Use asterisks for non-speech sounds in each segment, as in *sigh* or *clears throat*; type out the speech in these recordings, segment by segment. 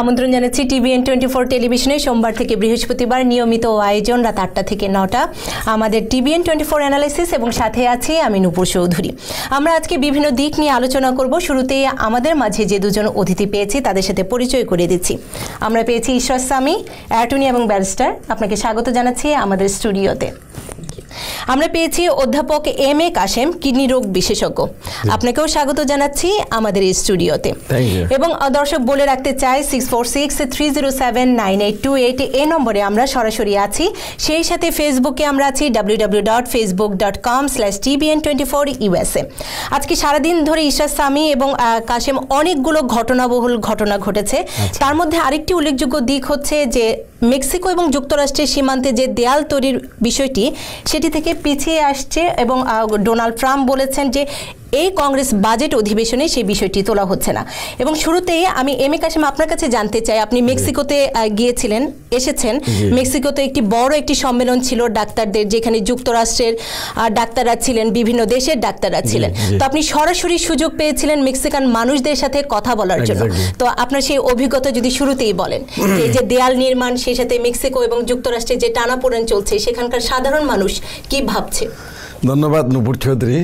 আমন্ত্রণ জানাচ্ছি TVN twenty four টেলিভিশনে। সোমবার থেকে বৃহস্পতিবার নিয়মিত আয়োজন রাত আটটা থেকে নটা। আমাদের টিভিএন টোয়েন্টি ফোর অ্যানালাইসিস এবং সাথে আছি আমি নুপুর চৌধুরী। আমরা আজকে বিভিন্ন দিক নিয়ে আলোচনা করব। শুরুতে আমাদের মাঝে যে দুজন অতিথি পেয়েছি, তাদের সাথে পরিচয় করে দিচ্ছি। আমরা পেয়েছি ঈশ্বর স্বামী, অ্যাটর্নি এবং ব্যারিস্টার। আপনাকে স্বাগত জানাচ্ছি আমাদের স্টুডিওতে। আমরা পেয়েছি অধ্যাপক এম এ কাশেম কিডনি রোগ বিশেষজ্ঞ। আপনাকেও স্বাগত জানাচ্ছি আমাদের এই স্টুডিওতে। এবং দর্শক বলে রাখতে চাই six four six three zero seven nine eight two eight এই নম্বরে আমরা সরাসরি আছি। সেই সাথে ফেসবুকে আমরা আছি W W dot Facebook dot com slash TBN twenty four USA আজকে সারাদিন ধরে ঈশা স্বামী এবং কাশেম অনেকগুলো ঘটনাবহুল ঘটনা ঘটেছে। তার মধ্যে আরেকটি উল্লেখযোগ্য দিক হচ্ছে যে মেক্সিকো এবং যুক্তরাষ্ট্রের সীমান্তে যে দেয়াল তৈরির বিষয়টি সেটি থেকে পিছিয়ে আসছে এবং ডোনাল্ড ট্রাম্প বলেছেন যে এই কংগ্রেস বাজেট অধিবেশনে সেই বিষয়টি তোলা হচ্ছে না। এবং শুরুতেই আমি এম এ কাশিম আপনার কাছে জানতে চাই আপনি মেক্সিকোতে গিয়েছিলেন এসেছেন। মেক্সিকোতে একটি বড় একটি সম্মেলন ছিল ডাক্তারদের যেখানে যুক্তরাষ্ট্রের ডাক্তাররা ছিলেন বিভিন্ন দেশের ডাক্তাররা ছিলেন। তো আপনি সরাসরি সুযোগ পেয়েছিলেন মেক্সিকান মানুষদের সাথে কথা বলার জন্য। তো আপনার সেই অভিজ্ঞতা যদি শুরুতেই বলেন *clears throat* যে এই যে দেয়াল নির্মাণ সেই সাথে মেক্সিকো এবং যুক্তরাষ্ট্রে যে টানাপোড়েন চলছে সেখানকার সাধারণ মানুষ কি ভাবছে? ধন্যবাদ নুপুর চৌধুরী।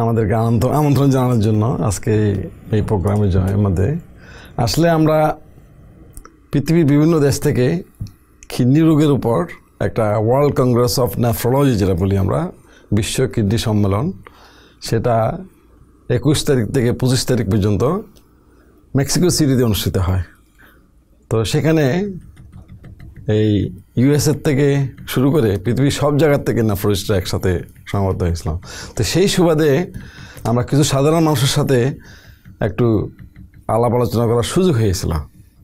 আমাদেরকে আমন্ত্রণ আমন্ত্রণ জানানোর জন্য আজকে এই প্রোগ্রামের জন্য মধ্যে। আসলে আমরা পৃথিবীর বিভিন্ন দেশ থেকে কিডনি রোগের উপর একটা ওয়ার্ল্ড কংগ্রেস অফ নেফ্রোলজি যেটা বলি আমরা, বিশ্ব কিডনি সম্মেলন, সেটা একুশ তারিখ থেকে পঁচিশ তারিখ পর্যন্ত মেক্সিকো সিটিতে অনুষ্ঠিত হয়। তো সেখানে এই ইউএসএর থেকে শুরু করে পৃথিবীর সব জায়গার থেকে নেফ্রোলজিস্টরা একসাথে সমাবদ্ধ হয়েছিলাম। তো সেই সুবাদে আমরা কিছু সাধারণ মানুষের সাথে একটু আলাপ আলোচনা করার সুযোগ হয়েছিল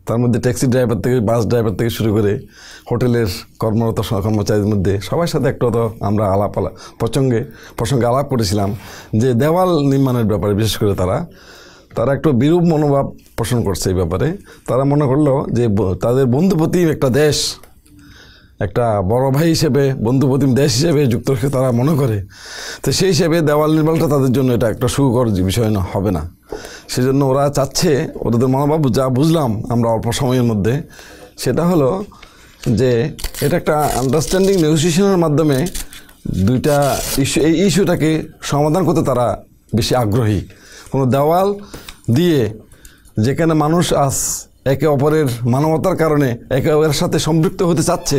তার মধ্যে ট্যাক্সি ড্রাইভার থেকে, বাস ড্রাইভার থেকে শুরু করে হোটেলের কর্মরত কর্মচারীদের মধ্যে সবার সাথে একটু তো আমরা আলাপ আলাপ প্রসঙ্গে প্রসঙ্গে আলাপ করেছিলাম যে দেওয়াল নির্মাণের ব্যাপারে, বিশেষ করে তারা তারা একটু বিরূপ মনোভাব পোষণ করছে এই ব্যাপারে। তারা মনে করল যে তাদের বন্ধুপ্রতিম একটা দেশ, একটা বড় ভাই হিসেবে, বন্ধুপ্রতিম দেশ হিসেবে যুক্তরাষ্ট্রকে তারা মনে করে। তো সেই হিসেবে দেওয়াল নির্মাণটা তাদের জন্য এটা একটা সুকর যে বিষয় না, হবে না। সেজন্য ওরা চাচ্ছে, ওদের মনোভাব যা বুঝলাম আমরা অল্প সময়ের মধ্যে, সেটা হলো যে এটা একটা আন্ডারস্ট্যান্ডিং নেগোসিয়েশনের মাধ্যমে দুইটা ইস্যু এই ইস্যুটাকে সমাধান করতে তারা বেশি আগ্রহী। কোনো দেওয়াল দিয়ে যেখানে মানুষ আজ একে অপরের মানবতার কারণে একে অপরের সাথে সম্পৃক্ত হতে চাচ্ছে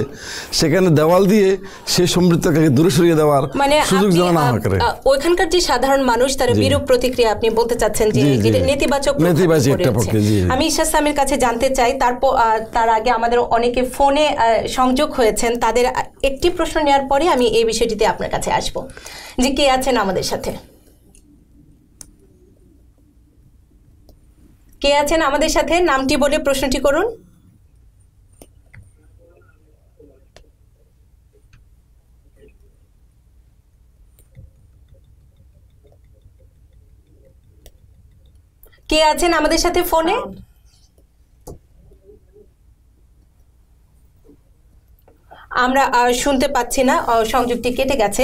সেখানে দেওয়াল দিয়ে সেই সম্পৃক্তকে দূরে সরিয়ে দেওয়ার মানে সুযোগ যেন না করে ওইখানকার যে সাধারণ মানুষ তার বিরূপ প্রতিক্রিয়া আপনি বলতে চাচ্ছেন যে নেতিবাচক নেতিবাচক একটা পক্ষে। আমি ঈশা স্বামীর কাছে জানতে চাই তারপর তার আগে আমাদের অনেকে ফোনে সংযোগ হয়েছেন তাদের একটি প্রশ্ন নেওয়ার পরে আমি এই বিষয়টিতে আপনার কাছে আসব। যে কে আছেন আমাদের সাথে? কে আছেন আমাদের সাথে? নামটি বলে প্রশ্নটি করুন। কে আছেন আমাদের সাথে ফোনে? আমরা শুনতে পাচ্ছি না সংযোগটি কেটে গেছে।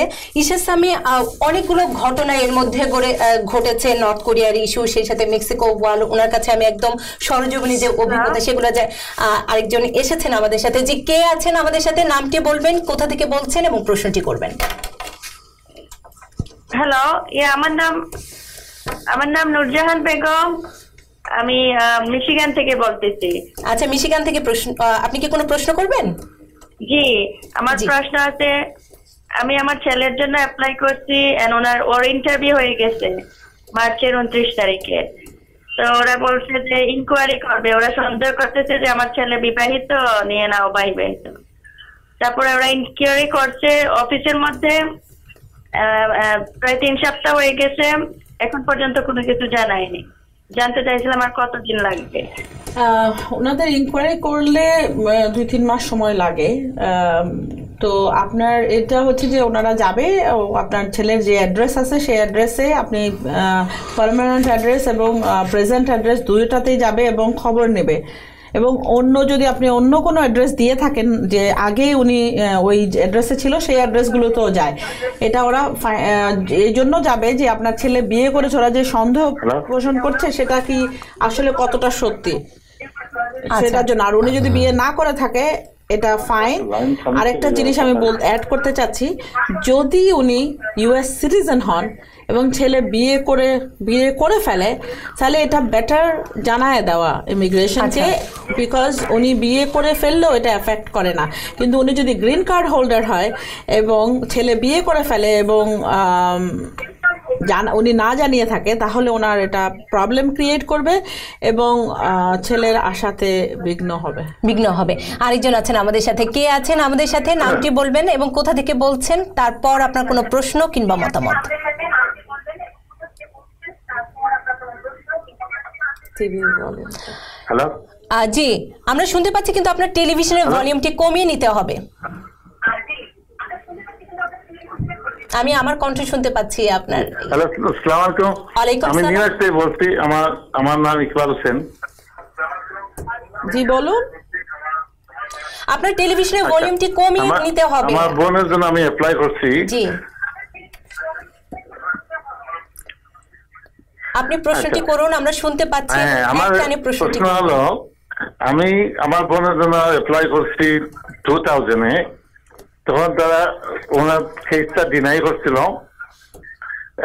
আহ, অনেকগুলো ঘটনা এর মধ্যে গড়ে ঘটেছে নর্থ কোরিয়ার ইস্যু সেই সাথে মেক্সিকো ওয়াল ওনার কাছে আমি একদম সরজীবনী যে অভিজ্ঞতা সেগুলো যে আরেকজন এসেছেন আমাদের সাথে। যে কে আছেন আমাদের সাথে? নামটি বলবেন কোথা থেকে বলছেন এবং প্রশ্নটি করবেন। হ্যালো ইয়ে আমার নাম আমার নাম নুরজাহান বেগম। আমি মিশিগান থেকে বলতেছি। আচ্ছা মিশিগান থেকে প্রশ্ন আপনি কি কোনো প্রশ্ন করবেন? জি আমার প্রশ্ন আছে আমি আমার ছেলের জন্য অ্যাপ্লাই করছি ওনার ওর ইন্টারভিউ হয়ে গেছে মার্চের উনত্রিশ তারিখে। তো ওরা বলছে যে ইনকোয়ারি করবে ওরা সন্দেহ করতেছে যে আমার ছেলে বিবাহিত নিয়ে না অবিবাহিত তারপরে ওরা ইনকোয়ারি করছে অফিসের মধ্যে প্রায় তিন সপ্তাহ হয়ে গেছে এখন পর্যন্ত কোনো কিছু জানায়নি। জানতে চাইছিলাম আর কতদিন লাগবে? ওনাদের ইনকোয়ারি করলে দুই তিন মাস সময় লাগে। তো আপনার, এটা হচ্ছে যে ওনারা যাবে আপনার ছেলের যে অ্যাড্রেস আছে, সেই অ্যাড্রেসে আপনি পারমানেন্ট অ্যাড্রেস এবং প্রেজেন্ট অ্যাড্রেস দুইটাতেই যাবে এবং খবর নেবে। এবং অন্য যদি আপনি অন্য কোনো অ্যাড্রেস দিয়ে থাকেন যে আগে উনি ওই অ্যাড্রেসে ছিল সেই অ্যাড্রেসগুলোতেও যায়। এটা ওরা ফাই- এই জন্য যাবে যে আপনার ছেলে বিয়ে করেছে ওরা যে সন্দেহ পোষণ করছে সেটা কি আসলে কতটা সত্যি? সেটার জন্য। আর উনি যদি বিয়ে না করে থাকে এটা ফাইন আরেকটা জিনিস আমি বল অ্যাড করতে চাচ্ছি যদি উনি ইউএস সিটিজেন হন এবং ছেলে বিয়ে করে বিয়ে করে ফেলে তাহলে এটা বেটার জানায় দেওয়া ইমিগ্রেশনকে বিকজ উনি বিয়ে করে ফেললেও এটা এফেক্ট করে না। কিন্তু উনি যদি গ্রিন কার্ড হোল্ডার হয় এবং ছেলে বিয়ে করে ফেলে এবং জানা উনি না জানিয়ে থাকে তাহলে ওনার এটা প্রবলেম ক্রিয়েট করবে এবং আহ, ছেলের আশাতে বিঘ্ন হবে। বিঘ্ন হবে। আরেকজন আছেন আমাদের সাথে। কে আছেন আমাদের সাথে? নামটি বলবেন এবং কোথা থেকে বলছেন? তারপর আপনার কোনো প্রশ্ন কিংবা মতামত? হ্যালো জি আমরা শুনতে পাচ্ছি কিন্তু আপনার টেলিভিশনের ভলিউমটি কমিয়ে নিতে হবে। আমি আমার কণ্ঠ শুনতে পাচ্ছি আপনার। হ্যালো আসসালামু আলাইকুম। ওয়ালাইকুম আমি আসসালাম। নিউজ থেকে বলছি আমার আমার নাম ইকবাল হোসেন। জি বলুন। আপনার টেলিভিশনের ভলিউমটি কমিয়ে নিতে হবে। আমার বোনের জন্য আমি অ্যাপ্লাই করছি। জি। আপনি প্রশ্নটি আচ্ছা। করুন আমরা শুনতে পাচ্ছি। হ্যাঁ আমার প্রশ্ন হলো আমি আমার বোনের জন্য অ্যাপ্লাই করছি টু থাউজেন্ডে তখন তারা ওনার কেসটা ডিনাই করছিল।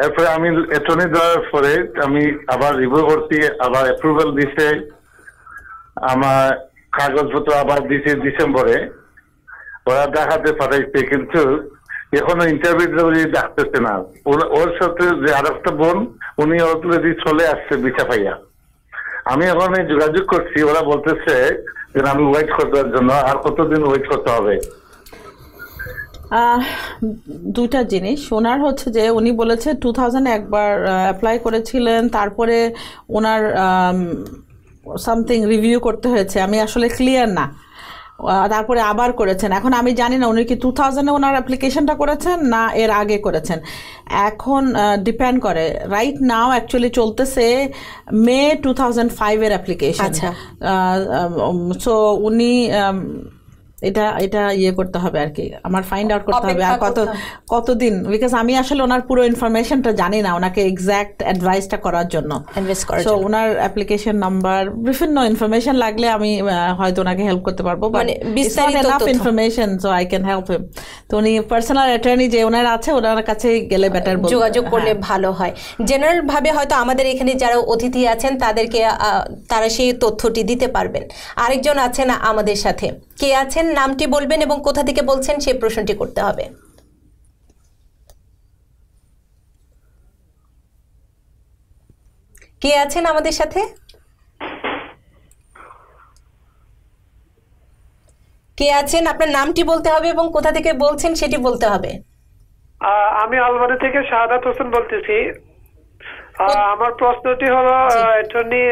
এরপরে আমি অ্যাটর্নি দেওয়ার পরে আমি আবার রিভিউ করছি, আবার অ্যাপ্রুভাল দিছে। আমার কাগজপত্র আবার দিছে ডিসেম্বরে। ওরা দেখাতে পাঠাইছে, কিন্তু এখনও ইন্টারভিউ ডাকতেছে না। ওর- সাথে যে আর একটা বোন, উনি অলরেডি চলে আসছে বিছা পাইয়া। আমি এখন যোগাযোগ করছি, ওরা বলতেছে যে আমি ওয়েট করার জন্য, আর কতদিন ওয়েট করতে হবে? দুইটা জিনিস। ওনার হচ্ছে যে উনি বলেছে টু থাউজেন্ড একবার অ্যাপ্লাই করেছিলেন। তারপরে ওনার সামথিং রিভিউ করতে হয়েছে। আমি আসলে ক্লিয়ার না। তারপরে আবার করেছেন। এখন আমি জানি না উনি কি টু থাউজেন্ডে ওনার অ্যাপ্লিকেশনটা করেছেন না এর আগে করেছেন। এখন ডিপেন্ড করে। রাইট নাও অ্যাকচুয়ালি চলতেছে মে টু থাউজেন্ড ফাইভের অ্যাপ্লিকেশন আচ্ছা। সো উনি এটা এটা ইয়ে করতে হবে আর কি। আমার ফাইন্ড আউট করতে হবে আর কত কতদিন বিকজ আমি আসলে ওনার পুরো ইনফরমেশনটা জানি না ওনাকে এক্সাক্ট অ্যাডভাইসটা করার জন্য। সো ওনার অ্যাপ্লিকেশন নাম্বার বিভিন্ন ইনফরমেশন লাগলে আমি হয়তো ওনাকে হেল্প করতে পারব মানে বিস্তারিত information so I can help him তো উনি পার্সোনাল অ্যাটর্নি যে ওনার আছে ওনার কাছে গেলে বেটার যোগাযোগ করলে ভালো হয়। জেনারেল ভাবে হয়তো আমাদের এখানে যারা অতিথি আছেন তাদেরকে তারা সেই তথ্যটি দিতে পারবেন। আরেকজন আছেন আমাদের সাথে। কে আছেন? নামটি বলবেন এবং কোথা থেকে বলছেন সেই প্রশ্নটি করতে হবে। কে আছেন আমাদের সাথে? কে আছেন? আপনার নামটি বলতে হবে এবং কোথা থেকে বলছেন সেটি বলতে হবে। আমি আলমারি থেকে শাহাদাত হোসেন বলতেছি। আমার প্রশ্নটি হলো। অ্যাটর্নি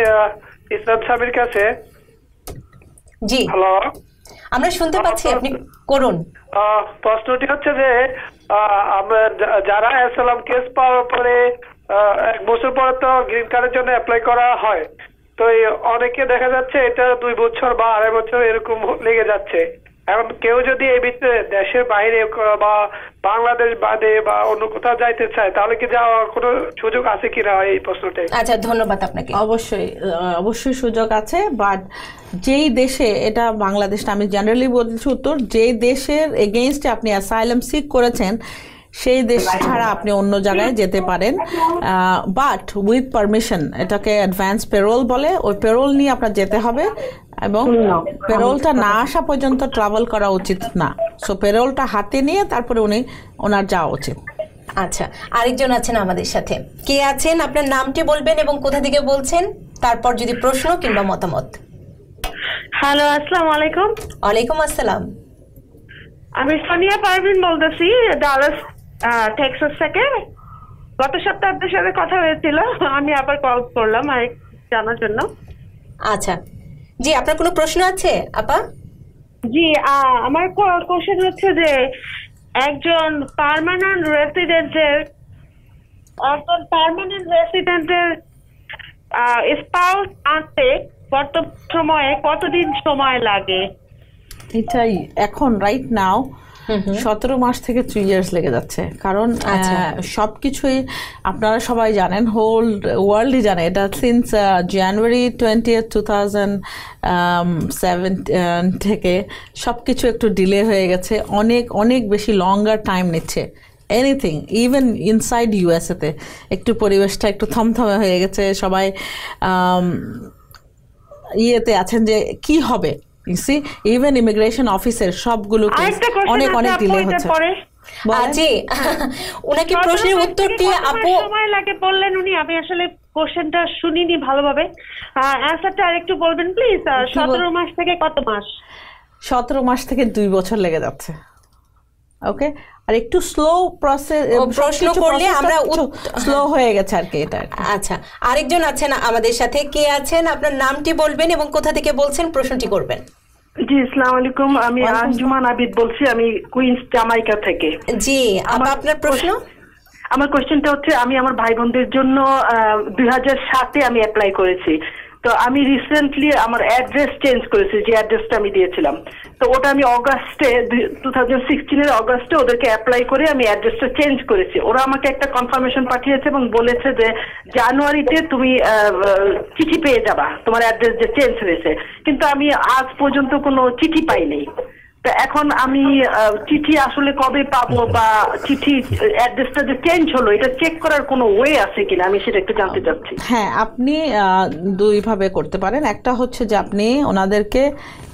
ইসলাম সামির কাছে। জি। হ্যালো? আমরা শুনতে পাচ্ছি আপনি করুন। প্রশ্নটি হচ্ছে যে যারা এসলাম কেস পাওয়ার পরে এক বছর পরে তো গ্রিন কার্ডের জন্য অ্যাপ্লাই করা হয়। তো অনেকে দেখা যাচ্ছে এটা দুই বছর বা আড়াই বছর এরকম লেগে যাচ্ছে। এখন কেউ যদি এই ভিতরে দেশের বাইরে বা বাংলাদেশ বাদে বা অন্য কোথাও যাইতে চায় তাহলে কি যাওয়ার কোনো সুযোগ আছে কিনা এই প্রশ্নটাই আচ্ছা ধন্যবাদ আপনাকে। অবশ্যই অবশ্যই সুযোগ আছে বাট যেই দেশে এটা বাংলাদেশ না, আমি জেনারেলি বলছি উত্তর যেই দেশের এগেইনস্টে আপনি অ্যাসাইলাম সিক করেছেন সেই দেশ ছাড়া আপনি অন্য জায়গায় যেতে পারেন বাট উইথ পারমিশন এটাকে অ্যাডভান্স পেরোল বলে ওই পেরোল নিয়ে আপনার যেতে হবে এবং পেরোলটা না আসা পর্যন্ত ট্রাভেল করা উচিত না। সো পেরোলটা হাতে নিয়ে তারপরে উনি ওনার যাওয়া উচিত। আচ্ছা আরেকজন আছেন আমাদের সাথে। কে আছেন? আপনার নামটি বলবেন এবং কোথা থেকে বলছেন? তারপর যদি প্রশ্ন কিংবা মতামত। হ্যালো আসসালামু আলাইকুম ওয়ালাইকুম আসসালাম। আমি সোনিয়া পারভিন বলতেছি ডালাস টেক্সাস থেকে। গত সপ্তাহে আপনার সাথে কথা হয়েছিল আমি আবার কল করলাম আর জানার জন্য। আচ্ছা জি আপনার কোনো প্রশ্ন আছে আপা? জি আহ, আমার কোশ্চেন হচ্ছে যে একজন পার্মানেন্ট রেসিডেন্টের একজন পার্মানেন্ট রেসিডেন্টের স্পাউস আনতে বর্তমান সময়ে কতদিন সময় লাগে? এটাই এখন রাইট নাও সতেরো মাস থেকে থ্রি ইয়ার্স লেগে যাচ্ছে। কারণ আচ্ছা। সব কিছুই আপনারা সবাই জানেন হোল ওয়ার্ল্ডই জানে। এটা since January twenty two thousand seven থেকে সব কিছু একটু ডিলে হয়ে গেছে। অনেক অনেক বেশি লঙ্গার টাইম নিচ্ছে। এনিথিং ইভেন ইনসাইড ইউএসএতে একটু পরিবেশটা একটু থমথমে হয়ে গেছে। সবাই ইয়েতে আছেন যে কি হবে? সি ইভেন ইমিগ্রেশন অফিসের সবগুলো অনেক অনেক ডিলে হচ্ছে। বলেন। জি। ওনাকে প্রশ্নের উত্তর দিয়ে আপু সময় লাগে বললেন উনি? আমি আসলে কোশ্চেনটা শুনিনি ভালোভাবে। অ্যান্সারটা আরেকটু বলবেন প্লিজ সতেরো মাস থেকে কত মাস? সতেরো মাস থেকে দুই বছর লেগে যাচ্ছে। ওকে আর একটু স্লো প্রসেস প্রশ্ন করলে আমরা স্লো হয়ে গেছে আর কি এটা আচ্ছা আরেকজন আছেন আমাদের সাথে। কে আছেন? আপনার নামটি বলবেন এবং কোথা থেকে বলছেন? প্রশ্নটি করবেন। জি আসসালামু আলাইকুম। আমি আঞ্জুমান আবিদ বলছি আমি কুইন্স জামাইকা থেকে। জি আমার আপনার প্রশ্ন? আমার কোশ্চেনটা হচ্ছে আমি আমার ভাই বোনদের জন্য দুই হাজার সাতে আমি অ্যাপ্লাই করেছি। তো আমি রিসেন্টলি আমার অ্যাড্রেস চেঞ্জ করেছি, যে অ্যাড্রেসটা আমি দিয়েছিলাম। তো ওটা আমি অগাস্টে টু থাউজেন্ড সিক্সটিনের অগাস্টে ওদেরকে অ্যাপ্লাই করে আমি অ্যাড্রেসটা চেঞ্জ করেছি। ওরা আমাকে একটা কনফার্মেশন পাঠিয়েছে এবং বলেছে যে জানুয়ারিতে তুমি চিঠি পেয়ে যাবা। তোমার অ্যাড্রেস যে চেঞ্জ হয়েছে। কিন্তু আমি আজ পর্যন্ত কোনো চিঠি পাইনি। তা এখন আমি আহ, চিঠি আসলে কবে পাবো বা চিঠি অ্যাড্রেসটা যে চেঞ্জ হলো এটা চেক করার কোনো ওয়ে আছে কিনা? আমি সেটা একটু জানতে চাচ্ছি। হ্যাঁ আপনি আহ, দুইভাবে করতে পারেন। একটা হচ্ছে যে আপনি ওনাদেরকে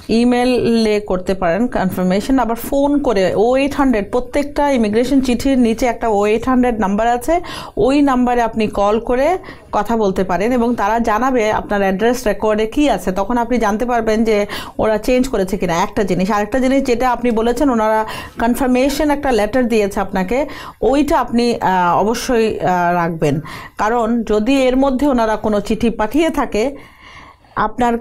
ইমেলে করতে পারেন কনফার্মেশন আবার ফোন করে ও এইট হান্ড্রেড প্রত্যেকটা ইমিগ্রেশন চিঠির নিচে একটা ও এইট হান্ড্রেড নাম্বার আছে ওই নাম্বারে আপনি কল করে কথা বলতে পারেন এবং তারা জানাবে আপনার অ্যাড্রেস রেকর্ডে কি আছে তখন আপনি জানতে পারবেন যে ওরা চেঞ্জ করেছে কিনা একটা জিনিস আরেকটা জিনিস যেটা আপনি বলেছেন ওনারা কনফার্মেশন একটা লেটার দিয়েছে আপনাকে ওইটা আপনি অবশ্যই রাখবেন কারণ যদি এর মধ্যে ওনারা কোনো চিঠি পাঠিয়ে থাকে আপনার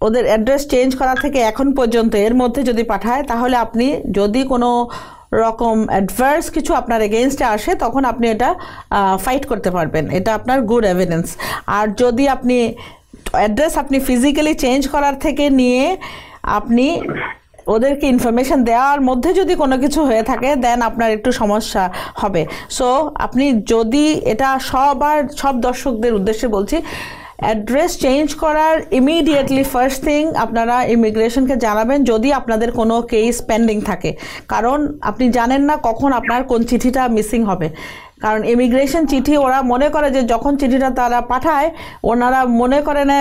ওদের অ্যাড্রেস চেঞ্জ করা থেকে এখন পর্যন্ত এর মধ্যে যদি পাঠায়, তাহলে আপনি যদি কোনো রকম অ্যাডভার্স কিছু আপনার এগেনস্টে আসে, তখন আপনি এটা ফাইট করতে পারবেন। এটা আপনার গুড এভিডেন্স আর যদি আপনি অ্যাড্রেস আপনি ফিজিক্যালি চেঞ্জ করার থেকে নিয়ে আপনি ওদেরকে ইনফরমেশন দেওয়ার মধ্যে যদি কোনো কিছু হয়ে থাকে দেন আপনার একটু সমস্যা হবে। সো আপনি যদি এটা সবার, সব দর্শকদের উদ্দেশ্যে বলছি অ্যাড্রেস চেঞ্জ করার ইমিডিয়েটলি ফার্স্ট থিং আপনারা ইমিগ্রেশনকে জানাবেন যদি আপনাদের কোনো কেস পেন্ডিং থাকে। কারণ আপনি জানেন না কখন আপনার কোন চিঠিটা মিসিং হবে। কারণ ইমিগ্রেশন চিঠি ওরা মনে করে যে যখন চিঠিটা তারা পাঠায় ওনারা মনে করে না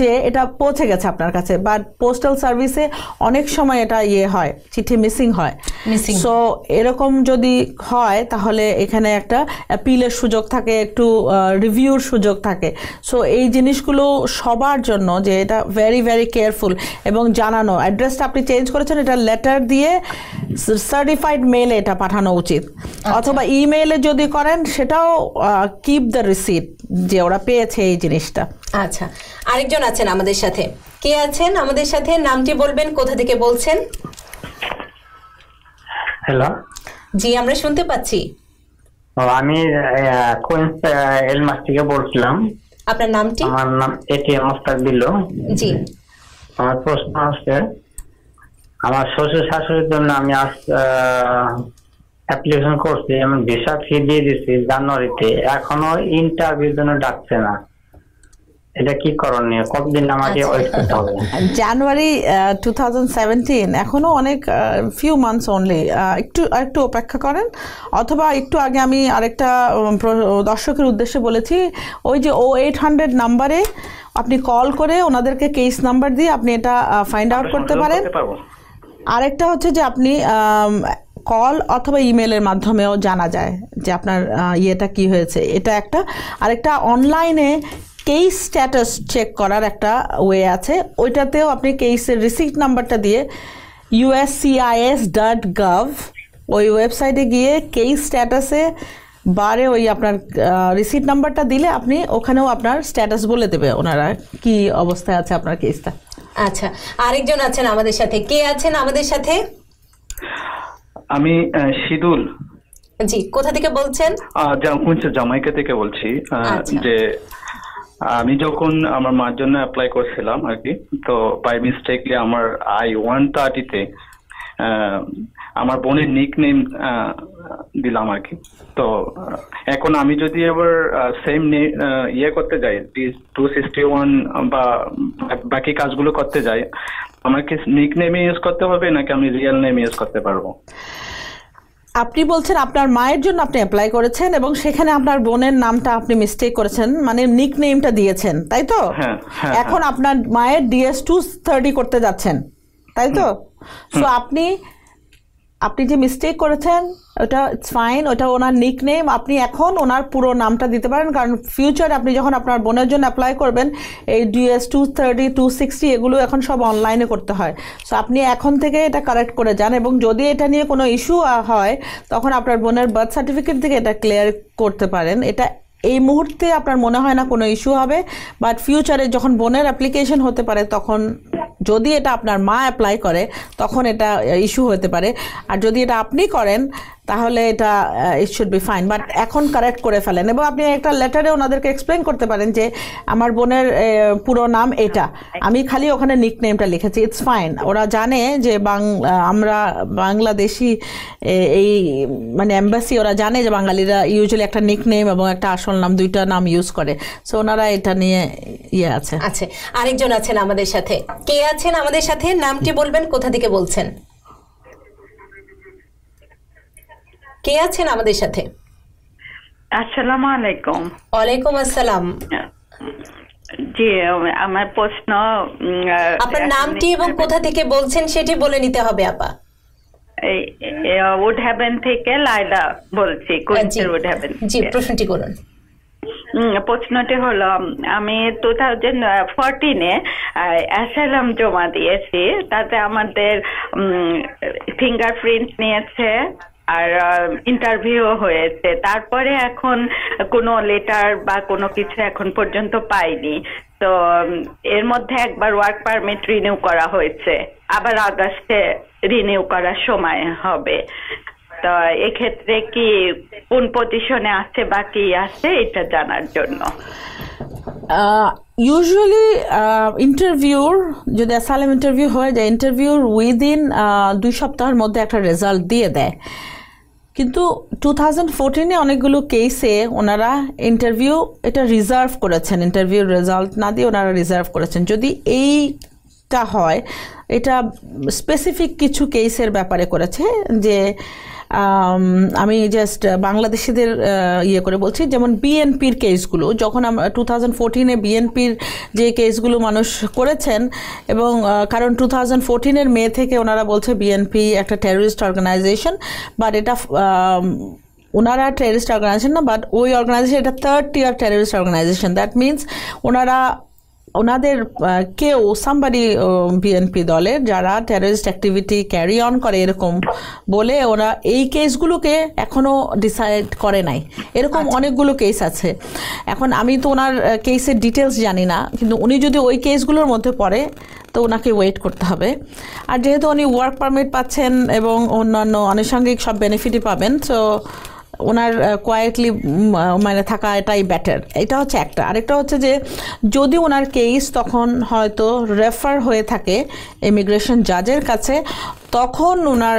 যে এটা পৌঁছে গেছে আপনার কাছে বাট পোস্টাল সার্ভিসে অনেক সময় এটা ইয়ে হয় চিঠি মিসিং হয়। সো এরকম যদি হয় তাহলে এখানে একটা অ্যাপিলের সুযোগ থাকে একটু রিভিউর সুযোগ থাকে। সো এই জিনিসগুলো সবার জন্য যে এটা ভেরি ভেরি কেয়ারফুল এবং জানানো। অ্যাড্রেসটা আপনি চেঞ্জ করেছেন এটা লেটার দিয়ে সার্টিফাইড মেলে এটা পাঠানো উচিত। অথবা ইমেইলে যদি করেন সেটাও কিপ দ্য রিসিট যে ওরা পেয়েছে এই জিনিসটা। আচ্ছা আরেকজন আছেন আমাদের সাথে। কে আছেন আমাদের সাথে? নামটি বলবেন কোথা থেকে বলছেন? হ্যালো জি আমরা শুনতে পাচ্ছি। ও, আমি কুইন্স এলমাস থেকে বলছিলাম। আপনার নামটি? আমার নাম এটিএম মোস্তাক দিল্লু জি। আমার প্রশ্ন হচ্ছে আমার শ্বশুর শাশুড়ির জন্য আমি আজ অ্যাপ্লিকেশন করছি আমি ভিসা ফি দিয়ে দিচ্ছি জানুয়ারিতে এখনও ইন্টারভিউর জন্য ডাকছে না। এটা কি করণীয়? কতদিন আমাকে আচ্ছা। ওয়েট করতে হবে? জানুয়ারি এখনও অনেক ফিউ মান্থস অনলি একটু একটু অপেক্ষা করেন। অথবা একটু আগে আমি আরেকটা দর্শকের উদ্দেশ্যে বলেছি ওই যে ও এইট হান্ড্রেড নাম্বারে আপনি কল করে ওনাদেরকে কেস নাম্বার দিয়ে আপনি এটা ফাইন্ড আউট করতে পারেন। আরেকটা হচ্ছে যে আপনি কল অথবা ইমেলের মাধ্যমেও জানা যায় যে আপনার ইয়েটা কি হয়েছে। এটা একটা। আরেকটা, অনলাইনে কেস স্ট্যাটাস চেক করার একটা ওয়ে আছে। ওইটাতেও আপনি কেসের রিসিপ্ট নাম্বারটা দিয়ে ইউএসসিআইএস ডট গভ ওই ওয়েবসাইটে গিয়ে কেস স্ট্যাটাসে বারে ওই আপনার রিসিপ্ট নাম্বারটা দিলে আপনি ওখানেও আপনার স্ট্যাটাস বলে দেবে ওনারা কি অবস্থায় আছে আপনার কেসটা। আচ্ছা আরেকজন আছেন আমাদের সাথে। কে আছেন আমাদের সাথে? আমি শিদুল জি কোথা থেকে বলছেন আহ, জামাইকা থেকে বলছি আচ্ছা। যে আমি যখন আমার মার জন্য অ্যাপ্লাই করছিলাম আর কি তো বাই মিস্টেকলি আমার আই ওয়ান থার্টিতে আমার বোনের নিক নেম দিলাম আর কি। তো এখন আমি যদি এবার সেম ইয়ে করতে যাই টু সিক্সটি ওয়ান বা বাকি কাজগুলো করতে যাই আমাকে নিক নেমে ইউজ করতে হবে নাকি আমি রিয়েল নেম ইউজ করতে পারব? আপনি বলছেন আপনার মায়ের জন্য আপনি অ্যাপ্লাই করেছেন এবং সেখানে আপনার বোনের নামটা আপনি মিস্টেক করেছেন মানে নিক নেমটা দিয়েছেন তাই তো? হ্যাঁ, হ্যাঁ, এখন আপনার মায়ের ডিএস টু থার্টি করতে যাচ্ছেন তাই তো? সো আপনি আপনি যে মিস্টেক করেছেন, ওটা ইটস ফাইন ওটা ওনার নিক নেম আপনি এখন ওনার পুরো নামটা দিতে পারেন, কারণ ফিউচার আপনি যখন আপনার বোনের জন্য অ্যাপ্লাই করবেন, এই DS two thirty two sixty এগুলো এখন সব অনলাইনে করতে হয়। সো আপনি এখন থেকে এটা কারেক্ট করে যান এবং যদি এটা নিয়ে কোনো ইস্যু হয়, তখন আপনার বোনের বার্থ সার্টিফিকেট থেকে এটা ক্লিয়ার করতে পারেন। এটা এই মুহূর্তে আপনার মনে হয় না কোনো ইস্যু হবে বাট ফিউচারে যখন বোনের অ্যাপ্লিকেশন হতে পারে, তখন যদি এটা আপনার মা অ্যাপ্লাই করে, তখন এটা ইস্যু হতে পারে। আর যদি এটা আপনি করেন, তাহলে এটা it should be fine but এখন কারেক্ট করে ফেলেন। এবং আপনি একটা লেটারে ওনাদেরকে এক্সপ্লেন করতে পারেন যে, আমার বোনের পুরো নাম এটা। আমি খালি ওখানে নিক নেমটা লিখেছি। ইটস ফাইন ওরা জানে যে আমরা বাংলাদেশি এই মানে অ্যাম্বাসি ওরা জানে যে বাঙালিরা ইউজুয়ালি একটা নিক নেম এবং একটা আসল নাম, দুইটা নাম ইউজ করে। সো ওনারা এটা নিয়ে ইয়ে আছে। আচ্ছা আরেকজন আছেন আমাদের সাথে। কে আছেন আমাদের সাথে নামটি বলবেন কোথা থেকে বলছেন? কে আছেন আমাদের সাথে? আসসালামু আলাইকুম। ওয়ালাইকুম আসসালাম। জি আমার প্রশ্ন আপনার নামটি এবং কোথা থেকে বলছেন সেটি বলে নিতে হবে আপা। উড হ্যাভেন থেকে লাইলা বলছি কুইন্সের উড হ্যাভেন জি প্রশ্নটি করুন। প্রশ্নটি হলো আমি টু থাউজেন্ড ফোরটিনে অ্যাসালাম জমা দিয়েছি। তাতে আমাদের ফিঙ্গারপ্রিন্ট নিয়েছে আর ইন্টারভিউ হয়েছে। তারপরে এখন কোনো লেটার বা কোনো কিছু এখন পর্যন্ত পাইনি। তো এর মধ্যে একবার ওয়ার্ক পারমিট রিনিউ করা হয়েছে। আবার আগস্টে রিনিউ করার সময় হবে। তো এক্ষেত্রে কি কোন পজিশনে আছে বা কি আছে, এটা জানার জন্য? ইউজুয়ালি ইন্টারভিউর যদি অ্যাসাইলাম ইন্টারভিউ হয়ে যায় ইন্টারভিউর উইদিন দুই সপ্তাহের মধ্যে একটা রেজাল্ট দিয়ে দেয়। কিন্তু টু থাউজেন্ড ফোরটিনে অনেকগুলো কেসে ওনারা ইন্টারভিউ এটা রিজার্ভ করেছেন। ইন্টারভিউর রেজাল্ট না দিয়ে ওনারা রিজার্ভ করেছেন। যদি এইটা হয়, এটা স্পেসিফিক কিছু কেসের ব্যাপারে করেছে যে আম, জাস্ট বাংলাদেশিদের ইয়ে করে বলছি যেমন বিএনপির কেসগুলো যখন আমরা টু থাউজেন্ড ফোরটিনে বিএনপির যে কেসগুলো মানুষ করেছেন এবং কারণ টু থাউজেন্ড ফোরটিনের মে থেকে ওনারা বলছে বিএনপি একটা টেররিস্ট অর্গানাইজেশন বাট এটা ওনারা টেররিস্ট অর্গানাইজেশন না বাট ওই অর্গানাইজেশন এটা third tier terrorist organization that means ওনারা ওনাদের কেউ সামবাডি বিএনপি দলের যারা টেররিস্ট অ্যাক্টিভিটি ক্যারি অন করে এরকম বলে ওরা এই কেসগুলোকে এখনও ডিসাইড করে নাই। এরকম অনেকগুলো কেস আছে। এখন আমি তো ওনার কেসের ডিটেলস জানি না কিন্তু উনি যদি ওই কেসগুলোর মধ্যে পড়ে তো ওনাকে ওয়েট করতে হবে। আর যেহেতু উনি ওয়ার্ক পারমিট পাচ্ছেন এবং অন্যান্য আনুষঙ্গিক সব বেনিফিটই পাবেন তো ওনার কোয়াইটলি মানে থাকা এটাই ব্যাটার এটা হচ্ছে একটা। আরেকটা হচ্ছে যে, যদি ওনার কেস তখন হয়তো রেফার হয়ে থাকে ইমিগ্রেশন জাজের কাছে, তখন ওনার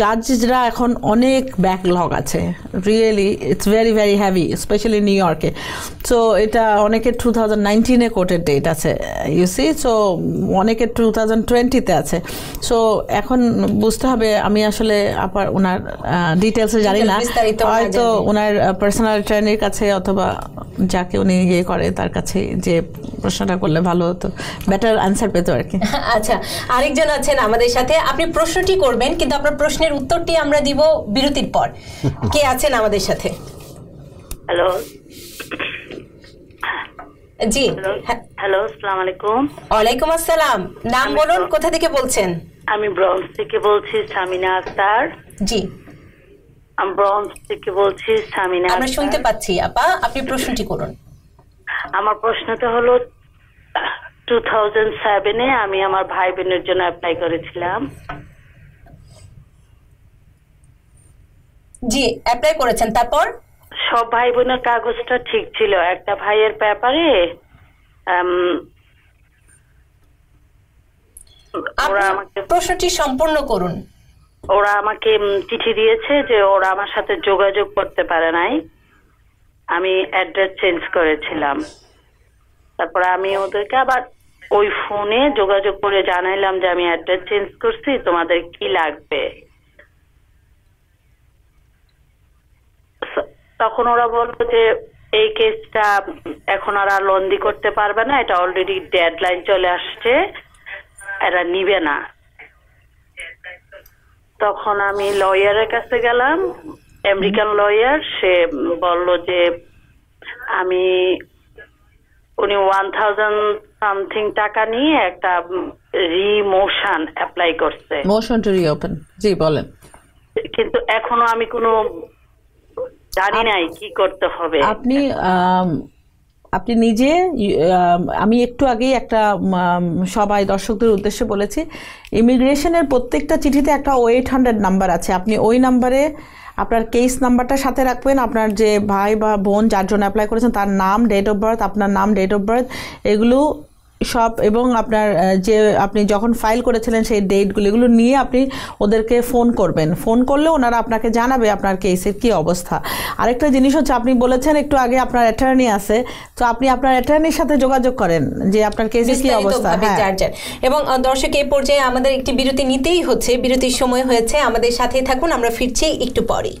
জাজরা এখন অনেক ব্যাকলগ আছে। Really it's very very heavy specially new ইয়র্কে সো এটা অনেকের টু থাউজেন্ড নাইনটিনে কোর্টের ডেট আছে ইউসি সো অনেকের টু থাউজেন্ড টোয়েন্টিতে আছে। সো এখন বুঝতে হবে, আমি আসলে আবার ওনার ডিটেলসে জানি না। হয়তো ওনার পার্সোনাল ট্রেনের কাছে অথবা যাকে উনি ইয়ে করে তার কাছে যে প্রশ্নটা করলে ভালো হতো। বেটার আনসার পেতো আর কি। *laughs* আচ্ছা আরেকজন আছেন আমাদের সাথে। আপনি প্রশ্নটি করবেন কিন্তু আপনার প্রশ্নের উত্তরটি আমরা দিব বিরতির পর। কে আছেন আমাদের সাথে? হ্যালো জি হ্যাঁ, হ্যালো আসসালামু আলাইকুম ওয়ালাইকুম আসসালাম। নাম বলুন কোথা থেকে বলছেন? আমি ব্রঞ্জ থেকে বলছি সামিনা আক্তার। জি। থেকে বলছি সামিনা আমরা শুনতে পাচ্ছি আপা আপনি প্রশ্নটি করুন। আমার প্রশ্নটা হলো টু থাউজেন্ড সেভেনে আমি আমার ভাই বোনের জন্য অ্যাপ্লাই করেছিলাম। জি অ্যাপ্লাই করেছেন তারপর? সব ভাই বোনের কাগজটা ঠিক ছিল। একটা ভাইয়ের ব্যাপারে প্রশ্নটি সম্পূর্ণ করুন। ওরা আমাকে চিঠি দিয়েছে যে ওরা আমার সাথে যোগাযোগ করতে পারে নাই। আমি অ্যাড্রেস চেঞ্জ করেছিলাম। তারপরে আমি ওদেরকে আবার ওই ফোনে যোগাযোগ করে জানাইলাম যে আমি অ্যাড্রেস চেঞ্জ করছি, তোমাদের কি লাগবে? তখন ওরা বলল যে, এই কেসটা এখন আর লন্দি করতে পারবে না, এটা অলরেডি ডেডলাইন চলে আসছে, এরা নিবে না। তখন আমি লয়ারের কাছে গেলাম আমেরিকান লয়ার সে বলল যে আমি উনি ওয়ান থাউজেন্ড সামথিং টাকা নিয়ে একটা রিমোশন অ্যাপ্লাই করছে। মোশন টু রিওপেন জি বলেন। কিন্তু এখনও আমি কোনো জানি নাই কি করতে হবে। আপনি আপনি নিজে আমি একটু আগেই একটা সবাই দর্শকদের উদ্দেশ্যে বলেছি, ইমিগ্রেশনের প্রত্যেকটা চিঠিতে একটা ও এইট হান্ড্রেড নাম্বার আছে। আপনি ওই নাম্বারে আপনার কেস নাম্বারটা সাথে রাখবেন। আপনার যে ভাই বা বোন যার জন্য অ্যাপ্লাই করেছেন, তার নাম ডেট অফ বার্থ আপনার নাম ডেট অফ বার্থ এগুলো সব এবং আপনার যে আপনি যখন ফাইল করেছিলেন সেই ডেটগুলো এগুলো নিয়ে আপনি ওদেরকে ফোন করবেন। ফোন করলে ওনারা আপনাকে জানাবে আপনার কেসের কি অবস্থা। আরেকটা জিনিস হচ্ছে আপনি বলেছেন একটু আগে আপনার অ্যাটর্নি আছে তো আপনি আপনার অ্যাটর্নির সাথে যোগাযোগ করেন যে আপনার কেসের কি অবস্থা। হ্যাঁ। এবং দর্শক এই পর্যায়ে আমাদের একটি বিরতি নিতেই হচ্ছে। বিরতির সময় হয়েছে আমাদের সাথেই থাকুন আমরা ফিরছি একটু পরেই।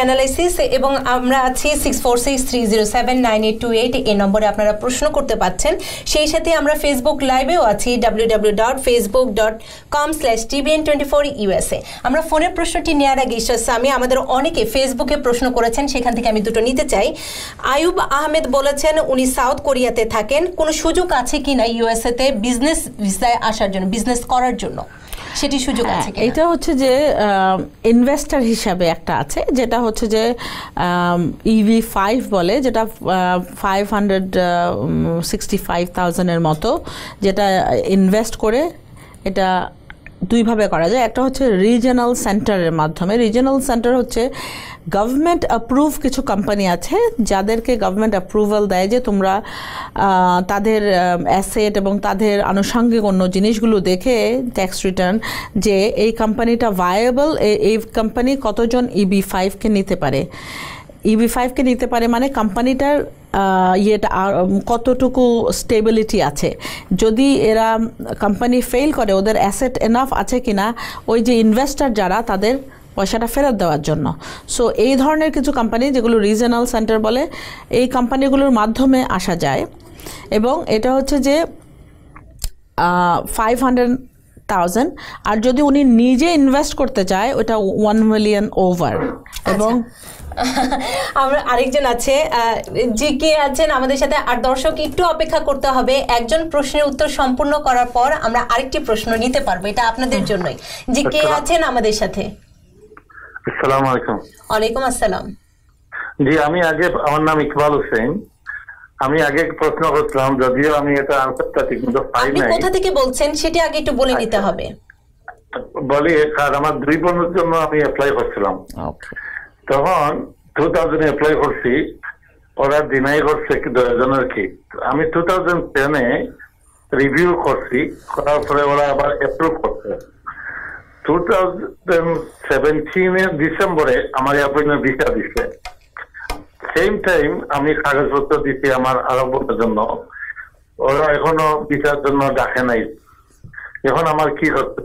অ্যানালাইসিস এবং আমরা আছি six four six three zero seven nine eight two eight এই নম্বরে আপনারা প্রশ্ন করতে পাচ্ছেন। সেই সাথে আমরা ফেসবুক লাইভেও আছি W W dot Facebook dot com slash TVN twenty four USA আমরা ফোনের প্রশ্নটি নেওয়ার আগে, ঈশ্বর স্বামী, আমাদের অনেকে ফেসবুকে প্রশ্ন করেছেন, সেখান থেকে আমি দুটো নিতে চাই। আয়ুব আহমেদ বলেছেন, উনি সাউথ কোরিয়াতে থাকেন। কোনো সুযোগ আছে কি না ইউএসএতে বিজনেস ভিসায় আসার জন্য বিজনেস করার জন্য? সেটি সুযোগ আছে এটা হচ্ছে যে ইনভেস্টার হিসাবে একটা আছে যেটা হচ্ছে যে ইভি ফাইভ বলে যেটা ফাইভ হান্ড্রেড সিক্সটি ফাইভ থাউজেন্ডের মতো যেটা ইনভেস্ট করে এটা দুইভাবে করা যায়। একটা হচ্ছে রিজনাল সেন্টারের মাধ্যমে। রিজনাল সেন্টার হচ্ছে গভর্নমেন্ট অ্যাপ্রুভ কিছু কোম্পানি আছে, যাদেরকে গভর্নমেন্ট অ্যাপ্রুভাল দেয় যে তোমরা তাদের অ্যাসেট এবং তাদের আনুষঙ্গিক অন্য জিনিসগুলো দেখে ট্যাক্স রিটার্ন যে এই কোম্পানিটা ভায়াবল এই কোম্পানি কতজন ইবি ফাইভকে নিতে পারে। ইবি ফাইভকে নিতে পারে মানে কোম্পানিটার ইয়েটা কতটুকু স্টেবিলিটি আছে। যদি এরা কোম্পানি ফেল করে ওদের অ্যাসেট এনাফ আছে কিনা ওই যে ইনভেস্টর যারা তাদের পয়সাটা ফেরত দেওয়ার জন্য। সো এই ধরনের কিছু কোম্পানি যেগুলো রিজনাল সেন্টার বলে এই কোম্পানিগুলোর মাধ্যমে আসা যায়। এবং এটা হচ্ছে যে ফাইভ হান্ড্রেড থাউজেন্ড আর যদি উনি নিজে ইনভেস্ট করতে চায় ওটা ওয়ান মিলিয়ন ওভার এবং *laughs* আমরা আরেকজন আছে জি কে আছেন আমাদের সাথে আর দর্শক একটু অপেক্ষা করতে হবে। একজন প্রশ্নের উত্তর সম্পূর্ণ করার পর আমরা আরেকটি প্রশ্ন নিতে পারব এটা আপনাদের জন্যই। জি কে আচ্ছা। আছেন আমাদের সাথে। আসসালামু আলাইকুম। ওয়ালাইকুম আসসালাম। জি আমি আগে আমার নাম ইকবাল হোসেন। আমি আগে প্রশ্ন করছিলাম যদিও আমি এটা আনসারটা ঠিক মতো পাই নাই। কোথা থেকে বলছেন সেটা আগে একটু বলে নিতে হবে। বলি আর আমার দুই বোনের জন্য আমি অ্যাপ্লাই করছিলাম। তখন টু থাউজেন্ড অ্যাপ্লাই করছি, ওরা ডিনাই করছে কি জনের কি আমি টু থাউজেন্ড টেনে রিভিউ করছি, করার পরে ওরা আবার অ্যাপ্রুভ করছে। টু থাউজেন্ড সেভেন্টিনের ডিসেম্বরে আমার অ্যাপয়েন্টমেন্ট ভিসা দিছে। সেম টাইম আমি কাগজপত্র দিচ্ছি আমার আরম্ভের জন্য। ওরা এখনও ভিসার জন্য ডাকে নাই। এখন আমার কি করতে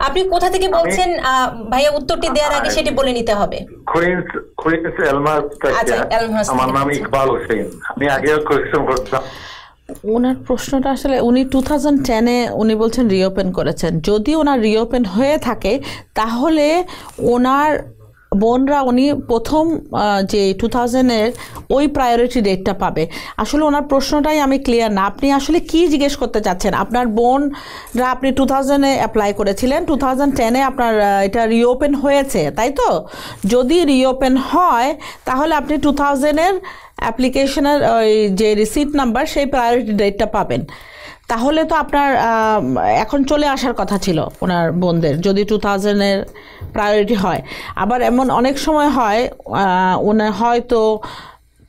আপনি কোথা থেকে বলছেন আহ, ভাইয়া উত্তরটি দেওয়ার আগে সেটি বলে নিতে হবে? কুইন্স কুইন্স এলমাস আচ্ছা, আমার নাম। ইকবাল হোসেন। আমি আগেও কোয়েশ্চেন করতাম। ওনার প্রশ্নটা আসলে উনি টু থাউজেন্ড টেনে উনি বলছেন রিওপেন করেছেন। যদি ওনার রিওপেন হয়ে থাকে তাহলে ওনার বোনরা উনি প্রথম যে টু থাউজেন্ডের ওই প্রায়োরিটি ডেটটা পাবে। আসলে ওনার প্রশ্নটাই আমি ক্লিয়ার না। আপনি আসলে কি জিজ্ঞেস করতে চাচ্ছেন? আপনার বোনরা আপনি টু থাউজেন্ডে অ্যাপ্লাই করেছিলেন। টু থাউজেন্ড টেনে আপনার এটা রিওপেন হয়েছে, তাই তো? যদি রিওপেন হয়, তাহলে আপনি টু থাউজেন্ডের অ্যাপ্লিকেশনের ওই যে রিসিট নাম্বার সেই প্রায়োরিটি ডেটটা পাবেন। তাহলে তো আপনার এখন চলে আসার কথা ছিল ওনার বোনদের যদি টু থাউজেন্ডের প্রায়োরিটি হয়। আবার এমন অনেক সময় হয় ওনার হয়তো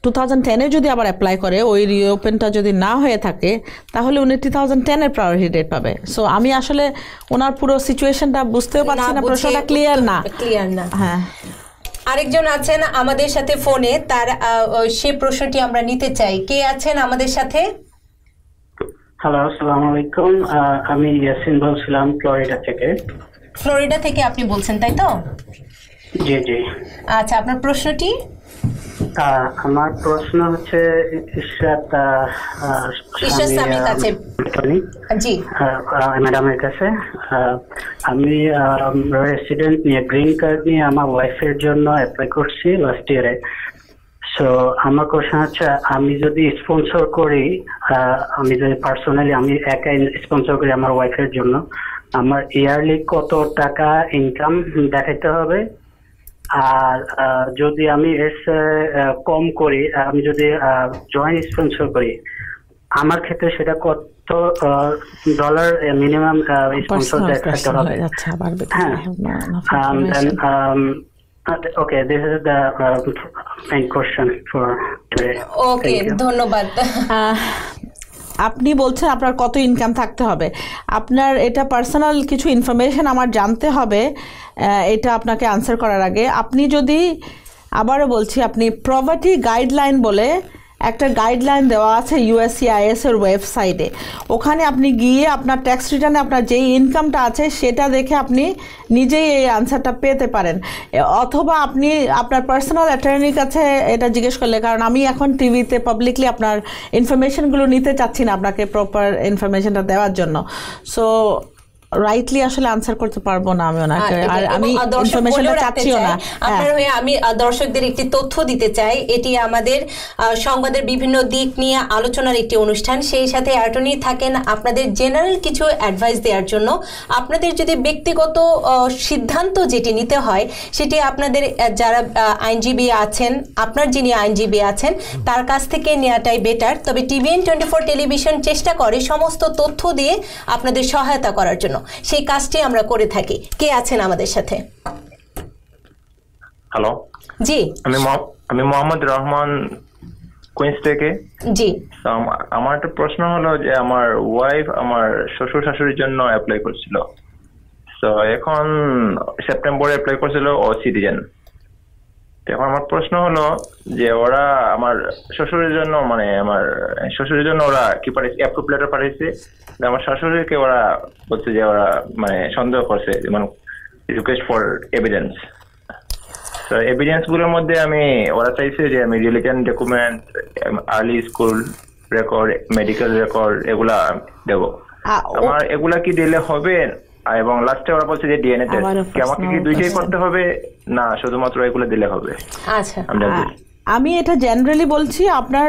টু থাউজেন্ড টেনে যদি আবার অ্যাপ্লাই করে ওই রিওপেনটা যদি না হয়ে থাকে তাহলে উনি টু থাউজেন্ড টেনের প্রায়োরিটি ডেট পাবে। সো আমি আসলে ওনার পুরো সিচুয়েশনটা বুঝতেও পারছি না প্রশ্নটা ক্লিয়ার না। ক্লিয়ার না। হ্যাঁ। আরেকজন আছেন আমাদের সাথে ফোনে তার সে প্রশ্নটি আমরা নিতে চাই। কে আছেন আমাদের সাথে? হ্যালো আসসালামু আলাইকুম আমি ইয়াসিন বলছিলাম ফ্লোরিডা থেকে। ফ্লোরিডা থেকে আপনি বলছেন তাই তো? জি জি। আচ্ছা আপনার প্রশ্নটি আমার প্রশ্ন হচ্ছে ইশরাত কাছে। জি। ম্যাডামের কাছে। আমি রেসিডেন্ট নিয়ে গ্রিন কার্ড নিয়ে আমার ওয়াইফের জন্য অ্যাপ্লাই করছি লাস্ট ইয়ারে সো আমার কোশ্চেন হচ্ছে আমি যদি স্পন্সর করি আমি যদি পার্সোনালি আমি একাই স্পন্সর করি আমার ওয়াইফের জন্য আমার ইয়ারলি কত টাকা ইনকাম দেখাইতে হবে? আর যদি আমি এর আহ, কম করি আমি যদি জয়েন্ট স্পন্সর করি আমার ক্ষেত্রে সেটা কত ডলার মিনিমাম স্পন্সর দেখাতে হবে? হয়ে uh, okay, this is the uh, main question for today. ওকে ধন্যবাদ। আপনি বলছেন আপনার কত ইনকাম থাকতে হবে। আপনার এটা পার্সোনাল কিছু ইনফরমেশন আমার জানতে হবে আহ, এটা আপনাকে আনসার করার আগে। আপনি যদি আবারও বলছি আপনি প্রভার্টি গাইডলাইন বলে একটা গাইডলাইন দেওয়া আছে ইউএসসিআইএস এর ওয়েবসাইটে ওখানে আপনি গিয়ে আপনার ট্যাক্স রিটার্নে আপনার যেই ইনকামটা আছে, সেটা দেখে আপনি নিজেই এই আনসারটা পেতে পারেন। অথবা আপনি আপনার পার্সোনাল অ্যাটর্নির কাছে এটা জিজ্ঞেস করলে, কারণ আমি এখন টিভিতে পাবলিকলি আপনার ইনফরমেশনগুলো নিতে চাচ্ছি না আপনাকে প্রপার ইনফরমেশনটা দেওয়ার জন্য। সো রাইটলি আসলে আনসার করতে পারব না আমি ওনাকে। আর আমি ইনফরমেশনটা চাচ্ছিও না। আপনার হ্যাঁ। হয়ে আমি দর্শকদের একটি তথ্য দিতে চাই। এটি আমাদের সংবাদের বিভিন্ন দিক নিয়ে আলোচনার একটি অনুষ্ঠান। সেই সাথে অ্যাটর্নি থাকেন আপনাদের জেনারেল কিছু অ্যাডভাইস দেওয়ার জন্য। আপনাদের যদি ব্যক্তিগত সিদ্ধান্ত যেটি নিতে হয় সেটি আপনাদের যারা আইনজীবী আছেন আপনার যিনি আইনজীবী আছেন তার কাছ থেকে নেওয়াটাই বেটার তবে টিভিএন টোয়েন্টি ফোর টেলিভিশন চেষ্টা করে সমস্ত তথ্য দিয়ে আপনাদের সহায়তা করার জন্য। সেই কাজটি আমরা করে থাকি। কে আছেন আমাদের সাথে? হ্যালো জি। আমি আমি মোহাম্মদ রহমান কুইন্স থেকে। জি। আমার একটা প্রশ্ন হলো যে আমার ওয়াইফ আমার শ্বশুর শাশুড়ির জন্য অ্যাপ্লাই করছিল। তো এখন সেপ্টেম্বরে অ্যাপ্লাই করছিল ও সিটিজেন এখন আমার প্রশ্ন হলো যে ওরা আমার শ্বশুরের জন্য মানে আমার শ্বশুরের জন্য ওরা কি পাঠিয়েছে? অ্যাপ্রুভ লেটার পাঠিয়েছে? আমার শাশুড়িকে ওরা বলছে যে ওরা মানে সন্দেহ করছে মানে রিকোয়েস্ট ফর এভিডেন্স তো এভিডেন্সগুলোর মধ্যে আমি ওরা চাইছে যে আমি religion document early school record medical record এগুলা দেবো। আমার এগুলা কি দিলে হবে? এবং লাস্টে ওরা বলছে যে ডিএনএ টেস্ট কি আমাকে কি দুইটাই করতে হবে? না শুধুমাত্র এগুলো দিলে হবে। আচ্ছা। আমি এটা জেনারেলি বলছি আপনার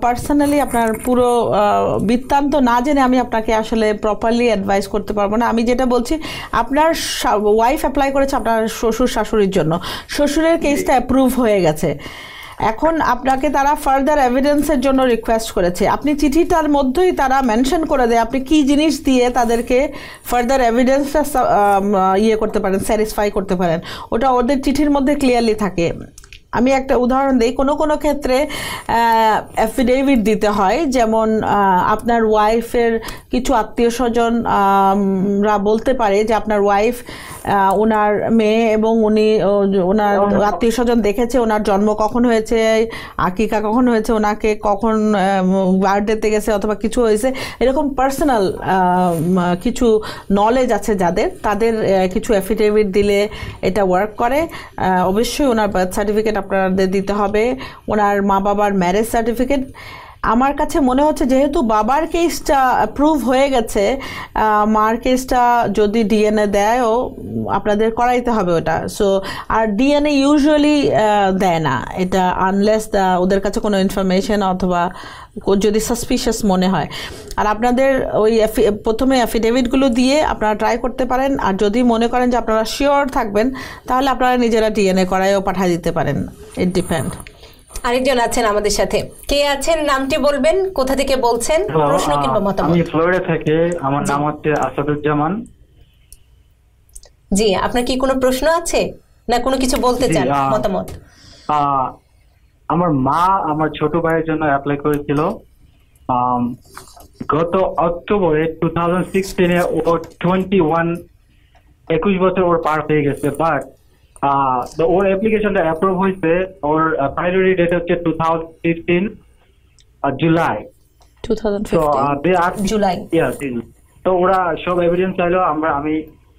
পার্সোনালি আপনার পুরো আহ, বৃত্তান্ত না জেনে আমি আপনাকে আসলে প্রপারলি অ্যাডভাইস করতে পারব না। আমি যেটা বলছি আপনার ওয়াইফ অ্যাপ্লাই করেছে আপনার শ্বশুর শাশুড়ির জন্য। শ্বশুরের কেসটা অ্যাপ্রুভ হয়ে গেছে। এখন আপনাকে তারা ফার্দার এভিডেন্সের জন্য রিকোয়েস্ট করেছে। আপনি চিঠিটার মধ্যেই তারা মেনশন করে দেয়, আপনি কি জিনিস দিয়ে তাদেরকে ফার্দার এভিডেন্সটা ইয়ে করতে পারেন স্যাটিসফাই করতে পারেন। ওটা ওদের চিঠির মধ্যে ক্লিয়ারলি থাকে। আমি একটা উদাহরণ দিই। কোনো কোনো ক্ষেত্রে অ্যাফিডেভিট দিতে হয়। যেমন আপনার ওয়াইফের কিছু আত্মীয় স্বজন রা বলতে পারে যে আপনার ওয়াইফ ওনার মেয়ে এবং উনি ওনার আত্মীয় স্বজন দেখেছে ওনার জন্ম কখন হয়েছে আকিকা কখন হয়েছে ওনাকে কখন বার্থডেতে গেছে অথবা কিছু হয়েছে। এরকম পার্সোনাল কিছু নলেজ আছে যাদের। তাদের কিছু অ্যাফিডেভিট দিলে এটা ওয়ার্ক করে। অবশ্যই ওনার বার্থ সার্টিফিকেট আপনাদের দিতে হবে। ওনার মা বাবার ম্যারেজ সার্টিফিকেট আমার কাছে মনে হচ্ছে যেহেতু বাবার কেসটা প্রুভ হয়ে গেছে মার কেসটা যদি ডিএনএ দেয়ও আপনাদের করাইতে হবে ওটা। সো আর ডিএনএ ইউজুয়ালি দেয় না। এটা আনলেস ওদের কাছে কোনো ইনফরমেশন অথবা যদি সাসপিশিয়াস মনে হয়। আর আপনাদের ওই প্রথমে অ্যাফিডেভিটগুলো দিয়ে আপনারা ট্রাই করতে পারেন। আর যদি মনে করেন যে আপনারা শিওর থাকবেন, তাহলে আপনারা নিজেরা ডিএনএ করায়ও পাঠিয়ে দিতে পারেন। ইট ডিপেন্ড আরেকজন আছেন আমাদের সাথে। কে আছেন? নামটি বলবেন কোথা থেকে বলছেন প্রশ্ন কিংবা মতামত? আমি ফ্লোরিডা থেকে আমার নাম হচ্ছে আসাদুজ্জামান। জি আপনার কি কোনো প্রশ্ন আছে? না কোনো কিছু বলতে চান মতামত? আমার মা আমার ছোট ভাইয়ের জন্য অ্যাপ্লাই করেছিল। গত অক্টোবরে টু থাউজেন্ড সিক্সটিনে ও টোয়েন্টি ওয়ান একুশ বছর ওর পার হয়ে গেছে বাট ওর অ্যাপ্লিকেশনটা অ্যাপ্রুভ হয়েছে ওর প্রায়োরিটি ডেট হচ্ছে টু থাউজেন্ড ফিফটিন জুলাই তো জুলাই তো ওরা সব এভিডেন্স চাইলো আমরা আমি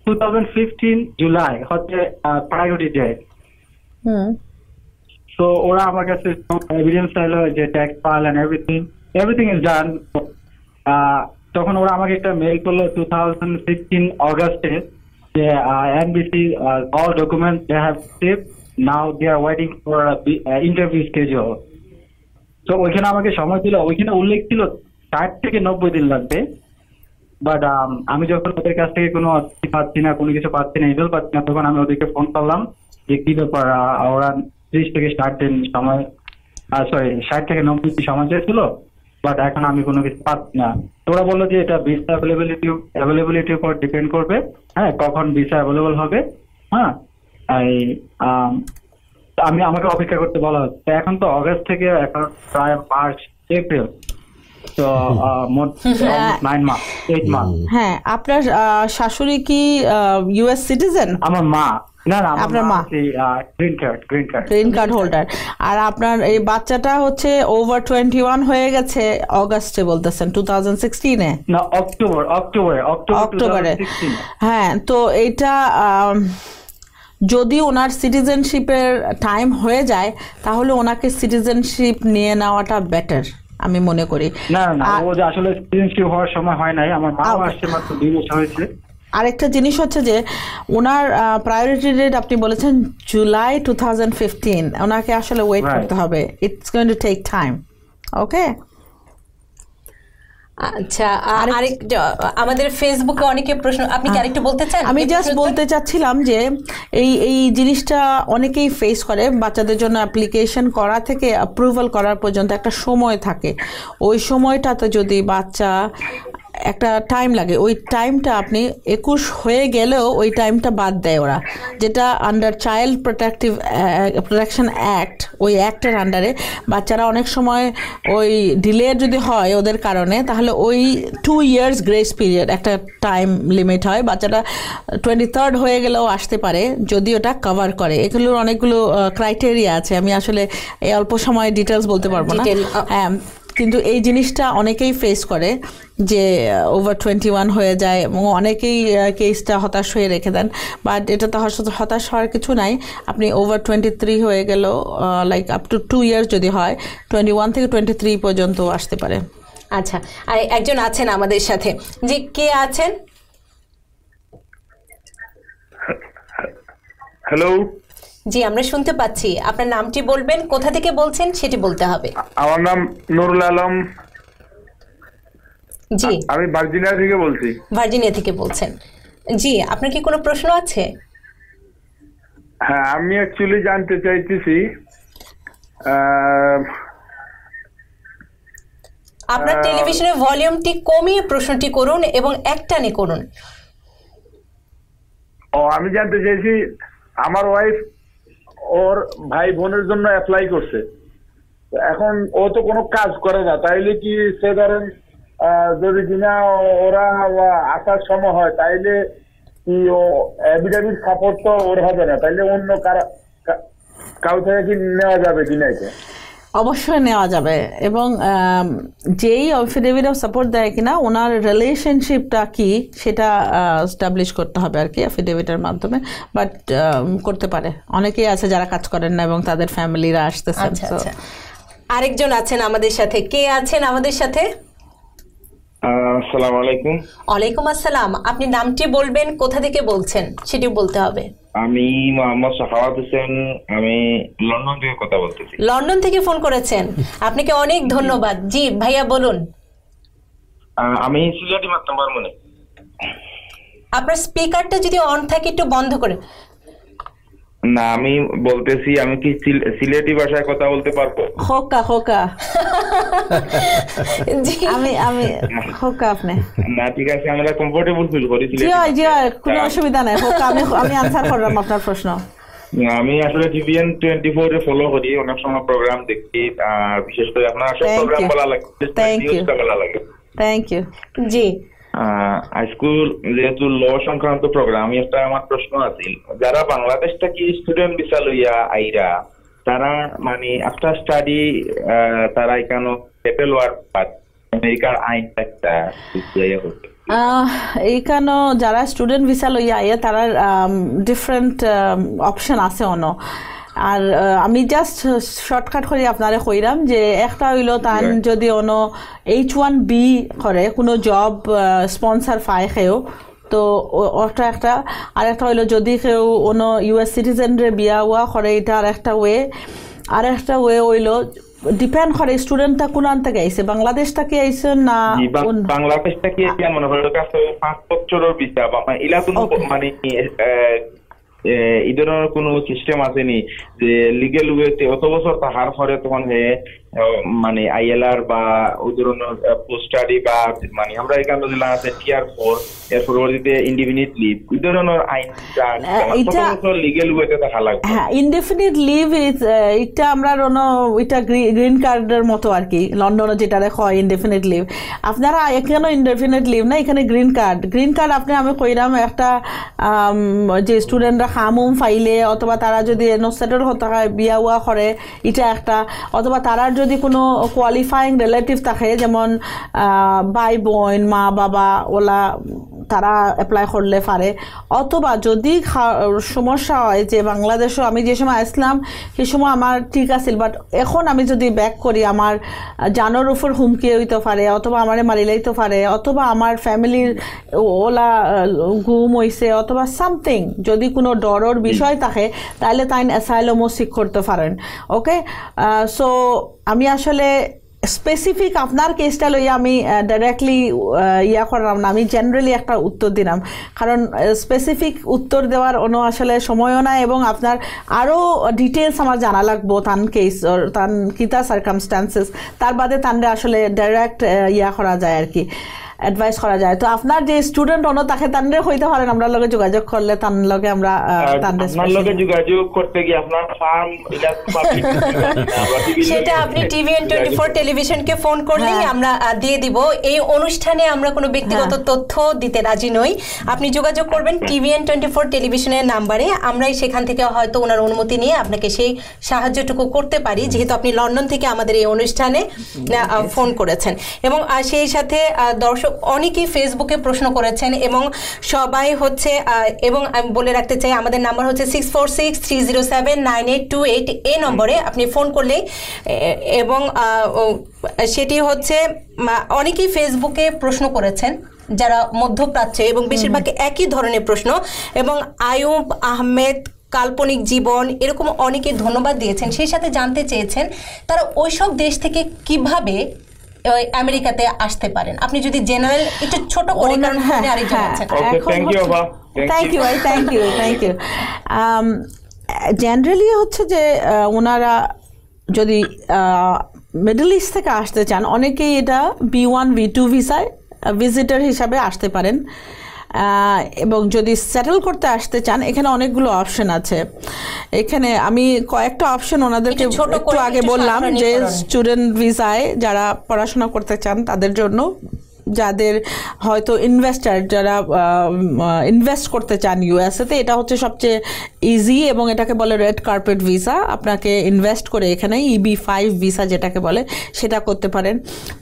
টু থাউজেন্ড ফিফটিন জুলাই হচ্ছে প্রায়োরিটি ডেট হুম। So ওরা আমার কাছে এভিডেন্স চাইলো যে tax file and everything everything is done তখন ওরা আমাকে একটা মেল করল টু থাউজেন্ড ফিফটিন অগাস্টে যে NBC all document they have সিভ now they are waiting for interview schedule তো ওইখানে আমাকে সময় দিল ওইখানে উল্লেখ ছিল ষাট থেকে নব্বই দিন লাগবে। বাট আমি যখন ওদের কাছ থেকে কোনো পাচ্ছি না, কোনো কিছু পাচ্ছি না ইমেল পাচ্ছি না, তখন আমি ওদেরকে ফোন করলাম যে, কি ব্যাপার? ওরা ত্রিশ থেকে ষাট দিন সময় সরি ষাট থেকে নব্বই দিন সময় চেয়েছিল। বাট এখন আমি কোনো কিছু পাচ্ছি না। তোরা বলল যে এটা ভিসা অ্যাভেলেবিলিটি অ্যাভেলেবিলিটির উপর ডিপেন্ড করবে। হ্যাঁ কখন ভিসা অ্যাভেলেবল হবে। হ্যাঁ এই আমি আমাকে অপেক্ষা করতে বলা হচ্ছে। এখন তো অগস্ট থেকে এখন প্রায় মার্চ এপ্রিল মোট নাইন মাস এইট মাস হ্যাঁ আপনার আহ, শাশুড়ি কি ইউএস সিটিজেন আমার মা। না না আপনার মা green card green card green card holder আর আপনার এই বাচ্চাটা হচ্ছে ওভার টোয়েন্টি ওয়ান হয়ে গেছে অগাস্টে বলতেছেন টু থাউজেন্ড সিক্সটিনে না অক্টোবর অক্টোবরে অক্টোবরে হ্যাঁ তো এটা যদি ওনার সিটিজেনশিপের টাইম হয়ে যায় তাহলে ওনাকে সিটিজেনশিপ নিয়ে নেওয়াটা বেটার আমি মনে করি। না না ও যে আসলে সৃজনশীল হওয়ার সময় হয় নাই আমার মা আসছে মাত্র দুই বছর হয়েছে। আরেকটা জিনিস হচ্ছে যে ওনার প্রায়োরিটি ডেট আপনি বলেছেন জুলাই টু থাউজেন্ড ফিফটিন ওনাকে আসলে ওয়েট করতে হবে। It's going to take time okay আচ্ছা আরেক আমাদের ফেসবুকে অনেকে প্রশ্ন আপনি কি আরেকটু বলতে চান? আমি জাস্ট বলতে চাচ্ছিলাম যে এই এই জিনিসটা অনেকেই ফেস করে বাচ্চাদের জন্য অ্যাপ্লিকেশন করা থেকে অ্যাপ্রুভাল করার পর্যন্ত একটা সময় থাকে। ওই সময়টাতে যদি বাচ্চা একটা টাইম লাগে। ওই টাইমটা আপনি একুশ হয়ে গেলেও ওই টাইমটা বাদ দেয় ওরা। যেটা under child protective protection act ওই অ্যাক্টের আন্ডারে বাচ্চারা অনেক সময় ওই ডিলে যদি হয় ওদের কারণে তাহলে ওই টু ইয়ার্স গ্রেস পিরিয়ড একটা টাইম লিমিট হয়। বাচ্চাটা টোয়েন্টি থার্ড হয়ে গেলেও আসতে পারে যদি ওটা কভার করে। এগুলোর অনেকগুলো ক্রাইটেরিয়া আছে। আমি আসলে এই অল্প সময় ডিটেলস বলতে পারব না। হ্যাঁ কিন্তু এই জিনিসটা অনেকেই ফেস করে যে ওভার টোয়েন্টি ওয়ান হয়ে যায় এবং অনেকেই কেসটা হতাশ হয়ে রেখে দেন। বাট এটা তো হতাশ হতাশ হওয়ার কিছু নাই। আপনি ওভার টোয়েন্টি থ্রি হয়ে গেলেও like up to two years যদি হয় টোয়েন্টি ওয়ান থেকে টোয়েন্টি থ্রি পর্যন্ত আসতে পারে। আচ্ছা আর একজন আছেন আমাদের সাথে। যে কে আছেন? হ্যালো জি আমরা শুনতে পাচ্ছি। আপনার নামটি বলবেন কোথা থেকে বলছেন সেটি বলতে হবে। আমার নাম নুরুল আলম। জি। আমি ভার্জিনিয়া থেকে বলছি। ভার্জিনিয়া থেকে বলছেন। জি আপনার কি কোনো প্রশ্ন আছে? হ্যাঁ আমি অ্যাকচুয়ালি জানতে চাইতেছি আপনার টেলিভিশনের ভলিউমটি কমিয়ে প্রশ্নটি করুন এবং একটানে করুন। ও আমি জানতে চাইছি আমার ওয়াইফ ওর ভাই বোনের জন্য অ্যাপ্লাই করছে। এখন ও তো কোনো কাজ করে না, তাইলে কি সে ধরেন যদি কিনা ওরা আসার সময় হয়, তাইলে কি ও অ্যাভিডেভিট সাপোর্ট তো ওর হবে না, তাইলে অন্য কারা কাউ থেকে কি নেওয়া যাবে কিনা অবশ্যই নেওয়া যাবে। এবং যেই অফিডেভিট অফ সাপোর্ট দেয় কিনা ওনার রিলেশনশিপটা কি সেটা স্টাবলিশ করতে হবে আর কি অ্যাফিডেভিটের মাধ্যমে। বাট করতে পারে। অনেকেই আছে যারা কাজ করেন না এবং তাদের ফ্যামিলিরা আসতেছেন আচ্ছা আচ্ছা। আরেকজন আছেন আমাদের সাথে। কে আছেন আমাদের সাথে? আসসালামু আলাইকুম। ওয়ালাইকুম আসসালাম। আপনি নামটি বলবেন কোথা থেকে বলছেন সেটি বলতে হবে। আমি মোহাম্মদ সাখাওয়াত হোসেন আমি লন্ডন থেকে কথা বলতেছি। লন্ডন থেকে ফোন করেছেন? আপনাকে অনেক ধন্যবাদ। জি ভাইয়া বলুন। আমি সিলেটি মারতাম মনে আপনার স্পিকারটা যদি অন থাকে একটু বন্ধ করে না আমি বলতেছি আমি কি সিলেটি ভাষায় কথা বলতে পারব? হোকা হোকা। আমি আমি হোকা আপনি। না ঠিক আছে আমরা কমফোর্টেবল ফিল করি জি জি হয় কোনো অসুবিধা নাই হোকা আমি আমি আনসার করলাম আপনার প্রশ্ন। আমি আসলে টিভিএন টোয়েন্টি ফোর এ ফলো করি অনেক সময় প্রোগ্রাম দেখি আর বিশেষ করে আপনার সব প্রোগ্রাম ভালো লাগে ভালো লাগে। Thank you G. হাইস্কুল যেহেতু ল সংক্রান্ত প্রোগ্রাম একটা আমার প্রশ্ন আছে যারা বাংলাদেশ থেকে স্টুডেন্ট ভিসা লইয়া আইরা, তারা মানে আফটার স্টাডি তারা এখানে হওয়ার পর আমেরিকার আইন একটা এইখানো যারা স্টুডেন্ট ভিসা লইয়া আইয়া, তারা ডিফারেন্ট অপশন আছে অন আর আমি জাস্ট শর্টকাট করে আপনারে কইরাম যে একটা হইল তান যদি অন এইচ ওয়ান বি করে কোনো জব স্পন্সার পায় সেও তো ওটা একটা। আর একটা হইল যদি কেউ অন্য ইউএস সিটিজেনরে বিয়া হওয়া করে এটা আর একটা ওয়ে আর একটা ওয়ে হইল ডিপেন্ড করে স্টুডেন্টটা কোন থেকে আইছে বাংলাদেশ থেকে আইছে না বাংলাদেশ থেকে মনে কাছে পাঁচ বছরের ভিসা মানে ইলা কোনো মানে এই ধরনের কোনো সিস্টেম আসেনি যে লিগেল ওয়েতে অত বছর তাহার পরে তখন হে মানে আইএলআর বা ওই ধরনের পোস্ট স্টাডি বা মানে আমরা এখানে যেগুলা আছে টিআর ফোর এর পরবর্তীতে ইন্ডিপেন্ডেন্ট লিভ এই ধরনের আইন লিগেল ওয়েতে থাকা লাগবে। হ্যাঁ ইনডেফিনিট লিভ ইজ এটা আমরা রনো এটা গ্রিন কার্ডের মতো আর কি লন্ডনে যেটা হয় ইনডেফিনিট লিভ আপনারা এখানেও ইনডেফিনিট লিভ না এখানে গ্রিন কার্ড গ্রিন কার্ড আপনি আমি কইরাম একটা যে স্টুডেন্টরা খামুম ফাইলে অথবা তারা যদি সেটেল হতে হয় বিয়া উয়া করে এটা একটা অথবা যদি কোনো কোয়ালিফাইং রিলেটিভ থাকে যেমন ভাই বোন মা বাবা ওলা তারা অ্যাপ্লাই করলে পারে। অথবা যদি সমস্যা হয় যে বাংলাদেশও আমি যে সময় আসলাম সেই সময় আমার ঠিক আছিল বাট এখন আমি যদি ব্যাক করি আমার জানোর উপর হুমকি হইতে পারে অথবা আমারে মারিলাইতে পারে অথবা আমার ফ্যামিলির ওলা ঘুম হইছে অথবা সামথিং যদি কোনো ডরর বিষয় থাকে তাহলে তাই অ্যাসাইলমও সিক করতে পারেন। ওকে সো আমি আসলে স্পেসিফিক আপনার কেসটা লইয়া আমি ডাইরেক্টলি ইয়া করলাম না। আমি জেনারেলি একটা উত্তর দিলাম। কারণ স্পেসিফিক উত্তর দেওয়ার অন্য আসলে সময়ও নাই এবং আপনার আরও ডিটেলস আমার জানা লাগবো তান কেস তান কিতা সার্কামস্টান্সেস তার বাদে তানরে আসলে ডাইরেক্ট ইয়া করা যায় আর কি। অ্যাডভাইস করা যায়। তো আপনার যে স্টুডেন্ট অন্য তাকে তানরে হইতে পারেন আমরা লগে যোগাযোগ করলে তান লগে আমরা তানরে আপনার লগে যোগাযোগ করতে গিয়ে আপনার ফার্ম এটা পাবলিক *laughs* সেটা আপনি টিভিএন টোয়েন্টি ফোর টেলিভিশনকে ফোন করলেই হ্যাঁ। আমরা দিয়ে দিব। এই অনুষ্ঠানে আমরা কোনো ব্যক্তিগত তথ্য দিতে রাজি নই। আপনি যোগাযোগ করবেন টিভিএন টোয়েন্টি ফোর টেলিভিশনের নাম্বারে। আমরাই সেখান থেকে হয়তো ওনার অনুমতি নিয়ে আপনাকে সেই সাহায্যটুকু করতে পারি। যেহেতু আপনি লন্ডন থেকে আমাদের এই অনুষ্ঠানে আহ, ফোন করেছেন। এবং সেই সাথে আহ, দর্শক অনেকেই ফেসবুকে প্রশ্ন করেছেন এবং সবাই হচ্ছে এবং আমি বলে রাখতে চাই আমাদের নাম্বার হচ্ছে six four six three zero seven nine eight two eight এই নম্বরে আপনি ফোন করলেই এবং সেটি হচ্ছে অনেকেই ফেসবুকে প্রশ্ন করেছেন যারা মধ্যপ্রাচ্যে এবং বেশিরভাগ একই ধরনের প্রশ্ন এবং আয়ুব আহমেদ কাল্পনিক জীবন এরকম অনেকে ধন্যবাদ দিয়েছেন। সেই সাথে জানতে চেয়েছেন তারা ওইসব দেশ থেকে কীভাবে আমেরিকাতে আসতে পারেন। আপনি যদি জেনারেল একটু ছোট করে কারণ আরেকজন আছেন থ্যাংক ইউ ভাই thank you thank you generally Um, হচ্ছে যে ওনারা যদি মিডল ইস্ট থেকে আসতে চান অনেকেই এটা বি ওয়ান বি টু ভিসায় ভিজিটার হিসাবে আসতে পারেন। এবং যদি সেটেল করতে আসতে চান এখানে অনেকগুলো অপশন আছে। এখানে আমি কয়েকটা অপশন ওনাদেরকে একটু আগে বললাম যে স্টুডেন্ট ভিসায় যারা পড়াশোনা করতে চান তাদের জন্য যাদের হয়তো ইনভেস্টার যারা ইনভেস্ট করতে চান ইউএসএতে এটা হচ্ছে সবচেয়ে ইজি এবং এটাকে বলে রেড কার্পেট ভিসা আপনাকে ইনভেস্ট করে এখানে ইবি ফাইভ ভিসা যেটাকে বলে সেটা করতে পারেন।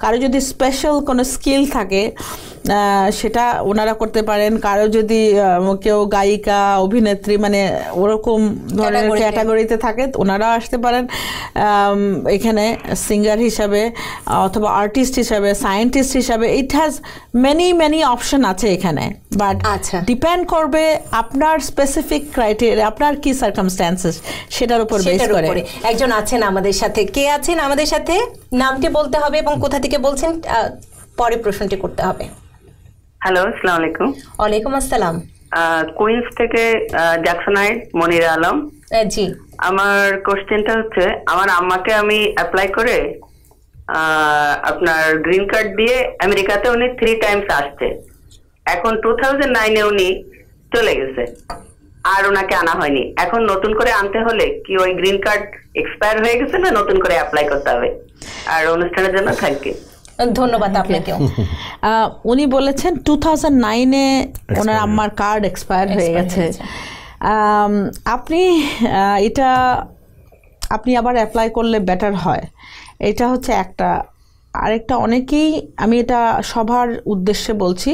কারও যদি স্পেশাল কোনো স্কিল থাকে সেটা ওনারা করতে পারেন। কারও যদি কেউ গায়িকা অভিনেত্রী মানে ওরকম ধরনের ক্যাটাগরিতে থাকে ওনারা আসতে পারেন। এখানে সিঙ্গার হিসাবে অথবা আর্টিস্ট হিসাবে সায়েন্টিস্ট হিসাবে it has many many option আছে এখানে বাট আচ্ছা। ডিপেন্ড করবে আপনার স্পেসিফিক ক্রাইটেরিয়া আপনার কি সার্কামস্ট্যান্সেস সেটার উপর বেস করে। একজন আছেন আমাদের সাথে। কে আছেন আমাদের সাথে? নামটি বলতে হবে এবং কোথা থেকে বলছেন আহ, পরে প্রশ্নটি করতে হবে। হ্যালো আসসালামু আলাইকুম। ওয়ালাইকুম আসসালাম। কুইন্স থেকে জ্যাকসনাইট মনির আলম জি। আমার কোশ্চেনটা হচ্ছে আমার আম্মাকে আমি অ্যাপ্লাই করে আপনার গ্রিন কার্ড দিয়ে আমেরিকাতে উনি থ্রি টাইমস আসছে। এখন টু থাউজেন্ড নাইনে উনি চলে গেছে। আর ওনাকে আনা হয়নি। এখন নতুন করে আনতে হলে কি ওই গ্রিন কার্ড এক্সপায়ার হয়ে গেছে না নতুন করে অ্যাপ্লাই করতে হবে? আর অনুষ্ঠানের জন্য থ্যাংক ইউ ধন্যবাদ আপনাকেও। *laughs* উনি বলেছেন টু থাউজেন্ড নাইনে ওনার আম্মার কার্ড এক্সপায়ার হয়ে গেছে। আপনি এটা আপনি আবার অ্যাপ্লাই করলে বেটার হয়। এটা হচ্ছে একটা, আরেকটা অনেকেই আমি এটা সবার উদ্দেশ্যে বলছি।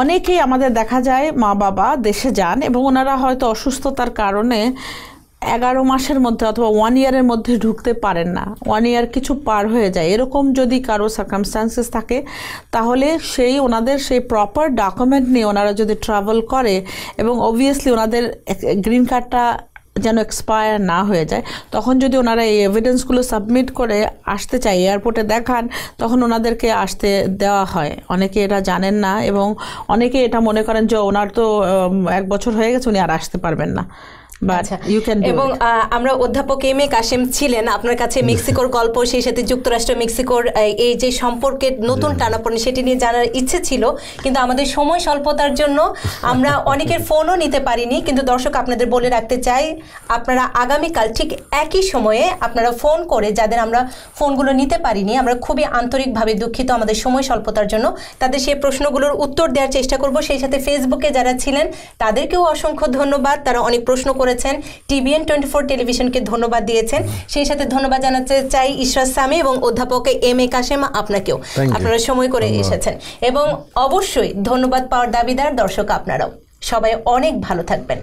অনেকেই আমাদের দেখা যায় মা বাবা দেশে যান এবং ওনারা হয়তো অসুস্থতার কারণে এগারো মাসের মধ্যে অথবা ওয়ান ইয়ারের মধ্যে ঢুকতে পারেন না। ওয়ান ইয়ার কিছু পার হয়ে যায়। এরকম যদি কারও সার্কামস্টান্সেস থাকে, তাহলে সেই ওনাদের সেই প্রপার ডকুমেন্ট নিয়ে ওনারা যদি ট্রাভেল করে এবং অবভিয়াসলি ওনাদের গ্রিন কার্ডটা যেন এক্সপায়ার না হয়ে যায়, তখন যদি ওনারা এই এভিডেন্সগুলো সাবমিট করে আসতে চায় এয়ারপোর্টে দেখান, তখন ওনাদেরকে আসতে দেওয়া হয়। অনেকে এটা জানেন না এবং অনেকে এটা মনে করেন যে ওনার তো এক বছর হয়ে গেছে, উনি আর আসতে পারবেন না। এবং আমরা অধ্যাপক এম এ কাশেম ছিলেন। আপনার কাছে *laughs* মেক্সিকোর গল্প সেই সাথে যুক্তরাষ্ট্র মেক্সিকোর এই যে সম্পর্কের নতুন টানাপড়েন সেটি নিয়ে জানার ইচ্ছে ছিল কিন্তু আমাদের সময় স্বল্পতার জন্য আমরা *laughs* অনেকের ফোনও নিতে পারিনি কিন্তু দর্শক আপনাদের বলে রাখতে চাই আপনারা আগামীকাল ঠিক একই সময়ে আপনারা ফোন করে যাদের আমরা ফোনগুলো নিতে পারিনি আমরা খুবই আন্তরিকভাবে দুঃখিত আমাদের সময় স্বল্পতার জন্য তাদের সেই প্রশ্নগুলোর উত্তর দেওয়ার চেষ্টা করব। সেই সাথে ফেসবুকে যারা ছিলেন তাদেরকেও অসংখ্য ধন্যবাদ। তারা অনেক প্রশ্ন করেছেন। টিভিএন টোয়েন্টি ফোর টেলিভিশনকে ধন্যবাদ দিয়েছেন। সেই সাথে ধন্যবাদ জানাতে চাই ঈশ্বর সামি এবং অধ্যাপক এম এ কাশেম আপনাকেও। আপনারা সময় করে এসেছেন। এবং অবশ্যই ধন্যবাদ পাওয়ার দাবিদার দর্শক আপনারাও। সবাই অনেক ভালো থাকবেন।